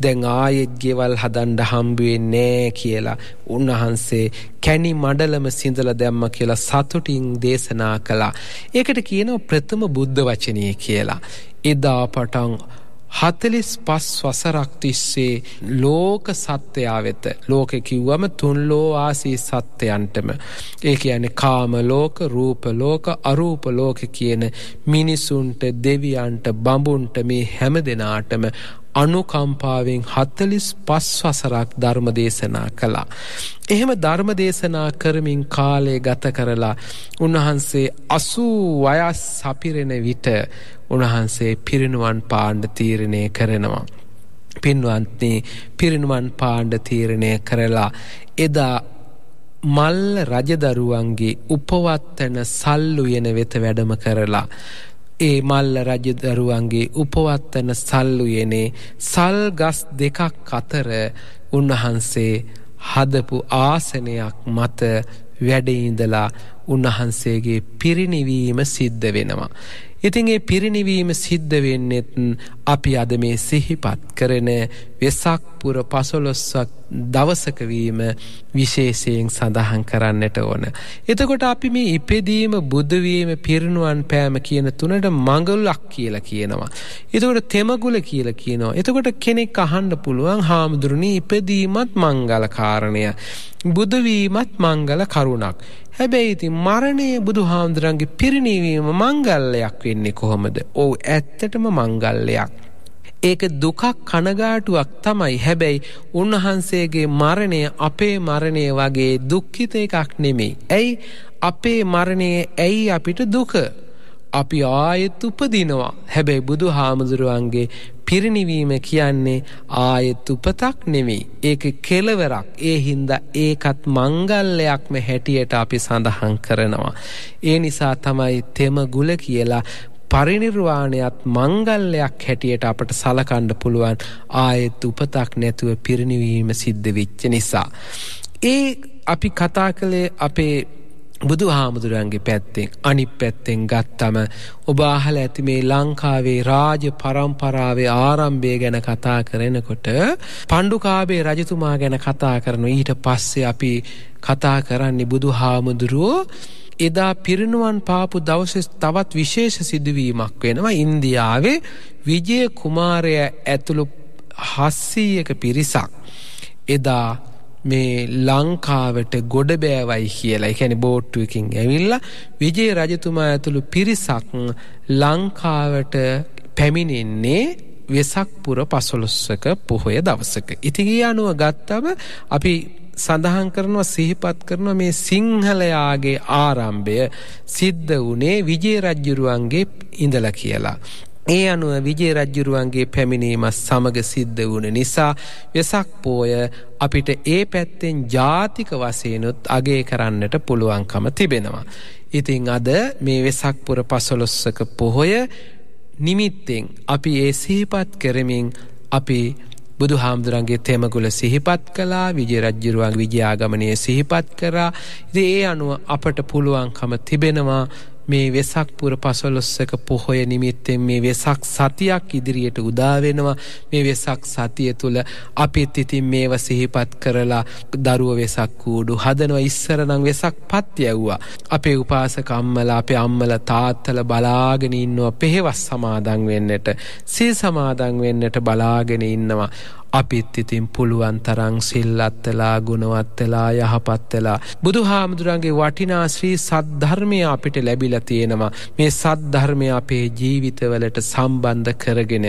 දැන් ආයෙත් ගෙවල් හදන්ඩ හම්බුවෙන් නෑ කියලා උන්වහන්සේ කැනි මඩලම සිඳල දැම්ම කියලා සතුටින් දේශනා කළා. ඒකට කියනව ප්‍රථම බුද්ධ වචනය කියලා. එදා පටන් හතලිස් පස් වසරක් තිස්සේ ලෝක සත්‍යයා වෙත ලෝක කිව්වම තුන්ලෝ ආසී සත්‍යයන්ටම ඒ ඇන කාම ලෝක රූප ලෝක අරූප ලෝක කියන මිනිසුන්ට දෙවියන්ට බඹුන්ට මේ හැම දෙනාටම අනුකම්පාවෙන් හත්තලිස් පස් වසරක් ධර්ම දේශනා කළා. එහෙම ධර්ම දේශනා කරමින් කාලය ගත කරලා උන්වහන්සේ අසූ වයස් සපිරෙන විට උන්වහන්සේ පිරිනුවන් පාණ්ඩ තීරණය කරනවා. පින්වන්තනේ පිරිනුවන් පාණ්ඩ තීරණය කරලා එදා මල්ල රජදරුවන්ගේ උපවත්තන සල්ලුයන වෙත වැඩම කරලා ඒ මල්ල රජදරුවන්ගේ උපවත්තන සල්ලුයනේ සල් ගස් දෙකක් අතර උන්වහන්සේ හදපු ආසනයක් මත වැඩඉඳලා උන්වහන්සේගේ පිරිනිවීම සිද්ධ වෙනවා. ඉතින් ඒ පිරිනිවීම සිද්ධ වෙන්නෙත් අපි අද මේ සිහිපත් කරන වෙසක්පුර පසොලොස්සක් දවසකවීම විශේෂයෙන් සඳහන් කරන්නට ඕන. එතකොට අපි මේ ඉපෙදීම බුදුවීම පිරිනුවන් පෑම කියන තුනට මඟලක් කියලා කියනවා. එතකොට තෙමගුල කියල කියනවා. එතකොට කෙනෙක් අහන්ඩ පුළුවන් හාමුදුරණී ඉපදීමත් මංගල කාරණය. බුදුවීමත් මංගල කරුණක්. හැබැයි ඉතින් මරණය බුදු හාමුදුරන්ගේ පිරිනිවීම මංගල්ලයක් වෙන්නේ කොහොමද. ඕ ඇත්තටම මංගල්ලයක්. ඒක දුකක් කනගාටුවක් තමයි හැබැයි උන්වහන්සේගේ මරණය අපේ මරණය වගේ දුක්ඛිත එකක් නෙමෙයි. ඇයි අපේ මරණය ඇයි අපිට දුක. අපි ආයෙත් උපදිනවා. හැබැයි බුදු හාමුදුරුවන්ගේ පිරිනිවීම කියන්නේ ආයෙත් උපතක් නෙවෙයි. ඒක කෙලවරක්. ඒ හින්දා ඒකත් මංගල්‍යයක්ම හැටියට අපි සඳහන් කරනවා. ඒ නිසා තමයි තෙමගුල කියලා පරිනිර්වාණයත් මංගල්ලයක් හැටියට අපට සලකණ්ඩ පුළුවන් ආයෙත් උපතක් නැතුව පිරිනිවීම සිද්ධ වෙච්ච නිසා. ඒ අපි කතා කළේ අපේ බුදු හාමුදුරන්ගේ පැත්තෙන් අනි පැත්තෙන් ගත්තම ඔබ අහල ඇති මේ ලංකාවේ රාජ පරම්පරාවේ ආරම්භය ගැන කතා කරනකොට පණ්ඩුකාබේ රජතුමා ගැන කතා කරන ඊට පස්සේ අපි කතා කරන්නේ බුදු හාමුදුරුවෝ එදා පිරිනුවන් පාපු දවසෙස් තවත් විශේෂ සිදුවීමක් වෙනවා. ඉන්දියාවේ විජය කුමාරය ඇතුළු හස්සීයක පිරිසක්. එදා මේ ලංකාවට ගොඩ බෑවයි කියලා එකැන බෝට්ටුවකින් ඇවිල්ලා විජය රජතුමා ඇතුළු පිරිසක් ලංකාවට පැමිණෙන්නේ වෙසක්පුර පසොලොස්සක පොහොය දවසක. ඉතිගී අනුව ගත්තම අපි සඳහන් කරනවා සිහිපත් කරනවා මේ සිංහලයාගේ ආරම්භය සිද්ධ වනේ විජය රජ්ජුරුවන්ගේ ඉඳල කියලා. ඒ අනුව විජය රජ්ජුරුවන්ගේ පැමිණීමත් සමග සිද්ධ වුණ නිසා වෙසක් පෝය අපිට ඒ පැත්තෙන් ජාතික වසයනුත් අගේ කරන්නට පුළුවන්කම තිබෙනවා. ඉතිං අද මේ වෙසක්පුර පසොලොස්සක පොහොය නිමිත්තෙන් අපි ඒ සිහිපත් කරමින් අපි බුදු හාමුදුරන්ගේ තෙමගුල සිහිපත් කලා විජය රජ්ජුරුවන් විජයාගමනය සිහිපත් කරා ඉති ඒ අනුව අපට පුළුවන්කම තිබෙනවා මේ වෙසක් පුර පසොලොස්සක පොහොය නිමිත්තෙන් මේ වෙසක් සතියක් ඉදිරියට උදාවෙනවා මේ වෙසක් සතිය තුළ අපිත් ඉතින් මේව සිහිපත් කරලා දරුව වෙසක් කූඩු හදනවා. ඉස්සරනං වෙසක් පත් යැව්වා. අපේ උපාසක අම්මල අපේ අම්මල තාත්තල බලාගෙන ඉන්නවා. පෙහෙවස් සමාදන් වෙන්නට සිල් සමාදන් වෙන්නට බලාගෙන ඉන්නවා. අපිත් ඉතින් පුළුවන් තරං සිල්ලත්වෙලා ගුණවත්වෙලා යහපත්වෙලා බුදු හාමුදුරන්ගේ වටිනා ශ්‍රී සද්ධර්මය අපිට ලැබිල තියෙනවා. මේ සද්ධර්මය අපේ ජීවිතවලට සම්බන්ධ කරගෙන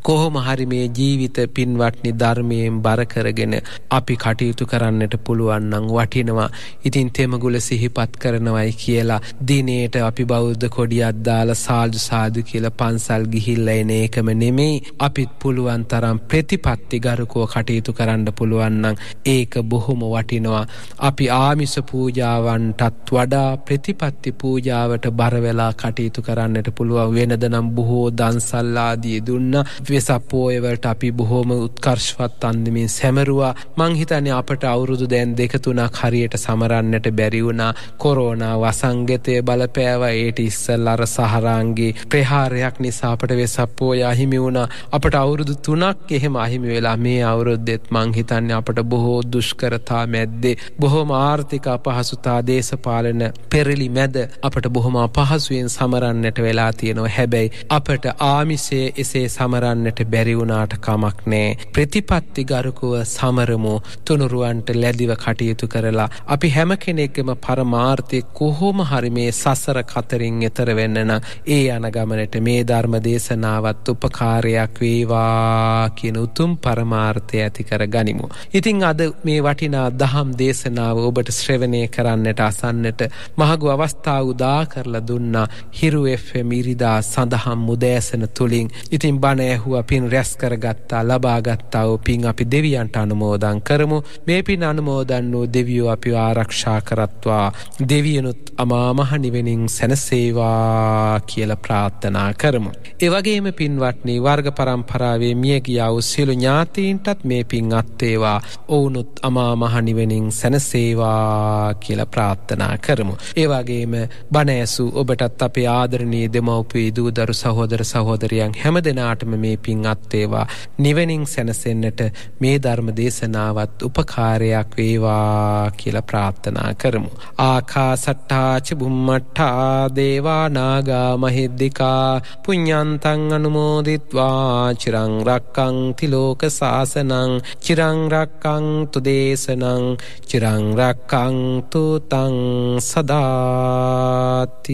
කොහොම හරි මේ ජීවිත පින්වටනි ධර්මයෙන් බර කරගෙන අපි කටයුතු කරන්නට පුළුවන්නම් වටිනවා. ඉතින් තෙමගුල සිහිපත් කරනවයි කියලා දිනේට අපි බෞද්ධ කොඩියක් දාලා සාජු සාදු කියලා පන්සල් ගිහිල්ලා එන එකම නෙමෙයි. අපිත් පුළුවන් තරම් ප්‍රතිපත්ති ගරුකෝ කටයුතු කරන්න පුළුවන්නම් ඒක බොහොම වටිනවා. අපි ආමිස පූජාවන්ටත් වඩා ප්‍රතිපත්ති පූජාවට බරවෙලා කටයුතු කරන්නට පුළුවන් වෙනදනම් බොහෝ දන්සල්ලාදී දුන්න වෙසප්පෝයවලට අපි බොහෝම උත්කර්ශවත් අන්දමින් සැමරුවා. මංහිතනය අපට අවුරුදු දැන් දෙකතුනක් හරියට සමරන්නට බැරිවුණා කොරෝනා වසංගතය බලපෑව. ඒට ඉස්සල් අර සහරාන්ගේ ප්‍රහාරයක් නිසාපට වෙසප්පෝය අහිමි වුණා. අපට අවුරුදු තුනක් එහෙම අහිමි වෙලා මේ අවුරුද්දෙත් මංහිතන්න අපට බොහෝ දුෂ්කරතා මැද්දේ බොහෝම ආර්ථික අපහසුතා දේශපාලන පෙරලි මැද අපට බොහොම අපහසුවෙන් සමරන්නට වෙලා තියෙනවා. හැබැයි අපට ආමිසේ එසේ සමරන්න කරන්නට බැරිවුණාට කමක් නෑ. ප්‍රතිපත්ති ගරුකුව සමරමු. තුනුරුවන්ට ලැදිව කටයුතු කරලා අපි හැම කෙනෙක්ගම පරමාර්ථය කොහොම හරි මේ සසර කතරින් එතර වෙන්නන ඒ යන ගමනට මේ ධර්ම දේශනාවත් උපකාරයක් වේවා කියන උතුම් පරමාර්ථය ඇති කර ගනිමු. ඉතිං අද මේ වටිනා දහම් දේශනාව ඔබට ශ්‍රවණය කරන්නට අසන්නට මහගු අවස්ථාව උදා කරලා දුන්නා. හිරු එෆ්ම් ඉරිදා සඳහම් මුදෑසන තුළින් ඉතින් බණ ඇහුව. අප පින් රැස් කරගත්තා ලබාගත්තා වූ පින් අපි දෙවියන්ට අනුමෝදන් කරමු මේ පින් අනුමෝදන් වූ දෙවියෝ අපි ආරක්ෂා කරත්වා දෙවියනුත් අමාමහ නිවෙනින් සැනසේවා කියල ප්‍රාර්ථනා කරමු. එවගේම පින්වත්නී වර්ග පරම්පරාවේ මියගියාව සියලු ඥාතීන්ටත් මේ පින් අත්තේවා ඔවුනුත් අමාමහනිවෙනින් සැනසේවා කියල ප්‍රාර්ථනා කරමු. ඒවාගේම බනෑසු ඔබටත් අපේ ආදරණී දෙමවපී දූදරු සහෝදර සහෝදරයන් හැම දෙනාටම මේ පින් අත්තේවා නිවනින් සැනසෙන්නට මේ ධර්ම දේශනාවත් උපකාරයක් වේවා කියල ප්‍රාර්ථනා කරමු. ආකා සට්ටාච බුම්මට්ටා දේවානාගා මහිද්දිකා පුඤ්ඥන්තං අනුමෝදිත්වා චිරංරක්කං තිලෝක සාසනං චිරංරක්කං තුදේශනං චිරංරක්කං තුතං සදාතිී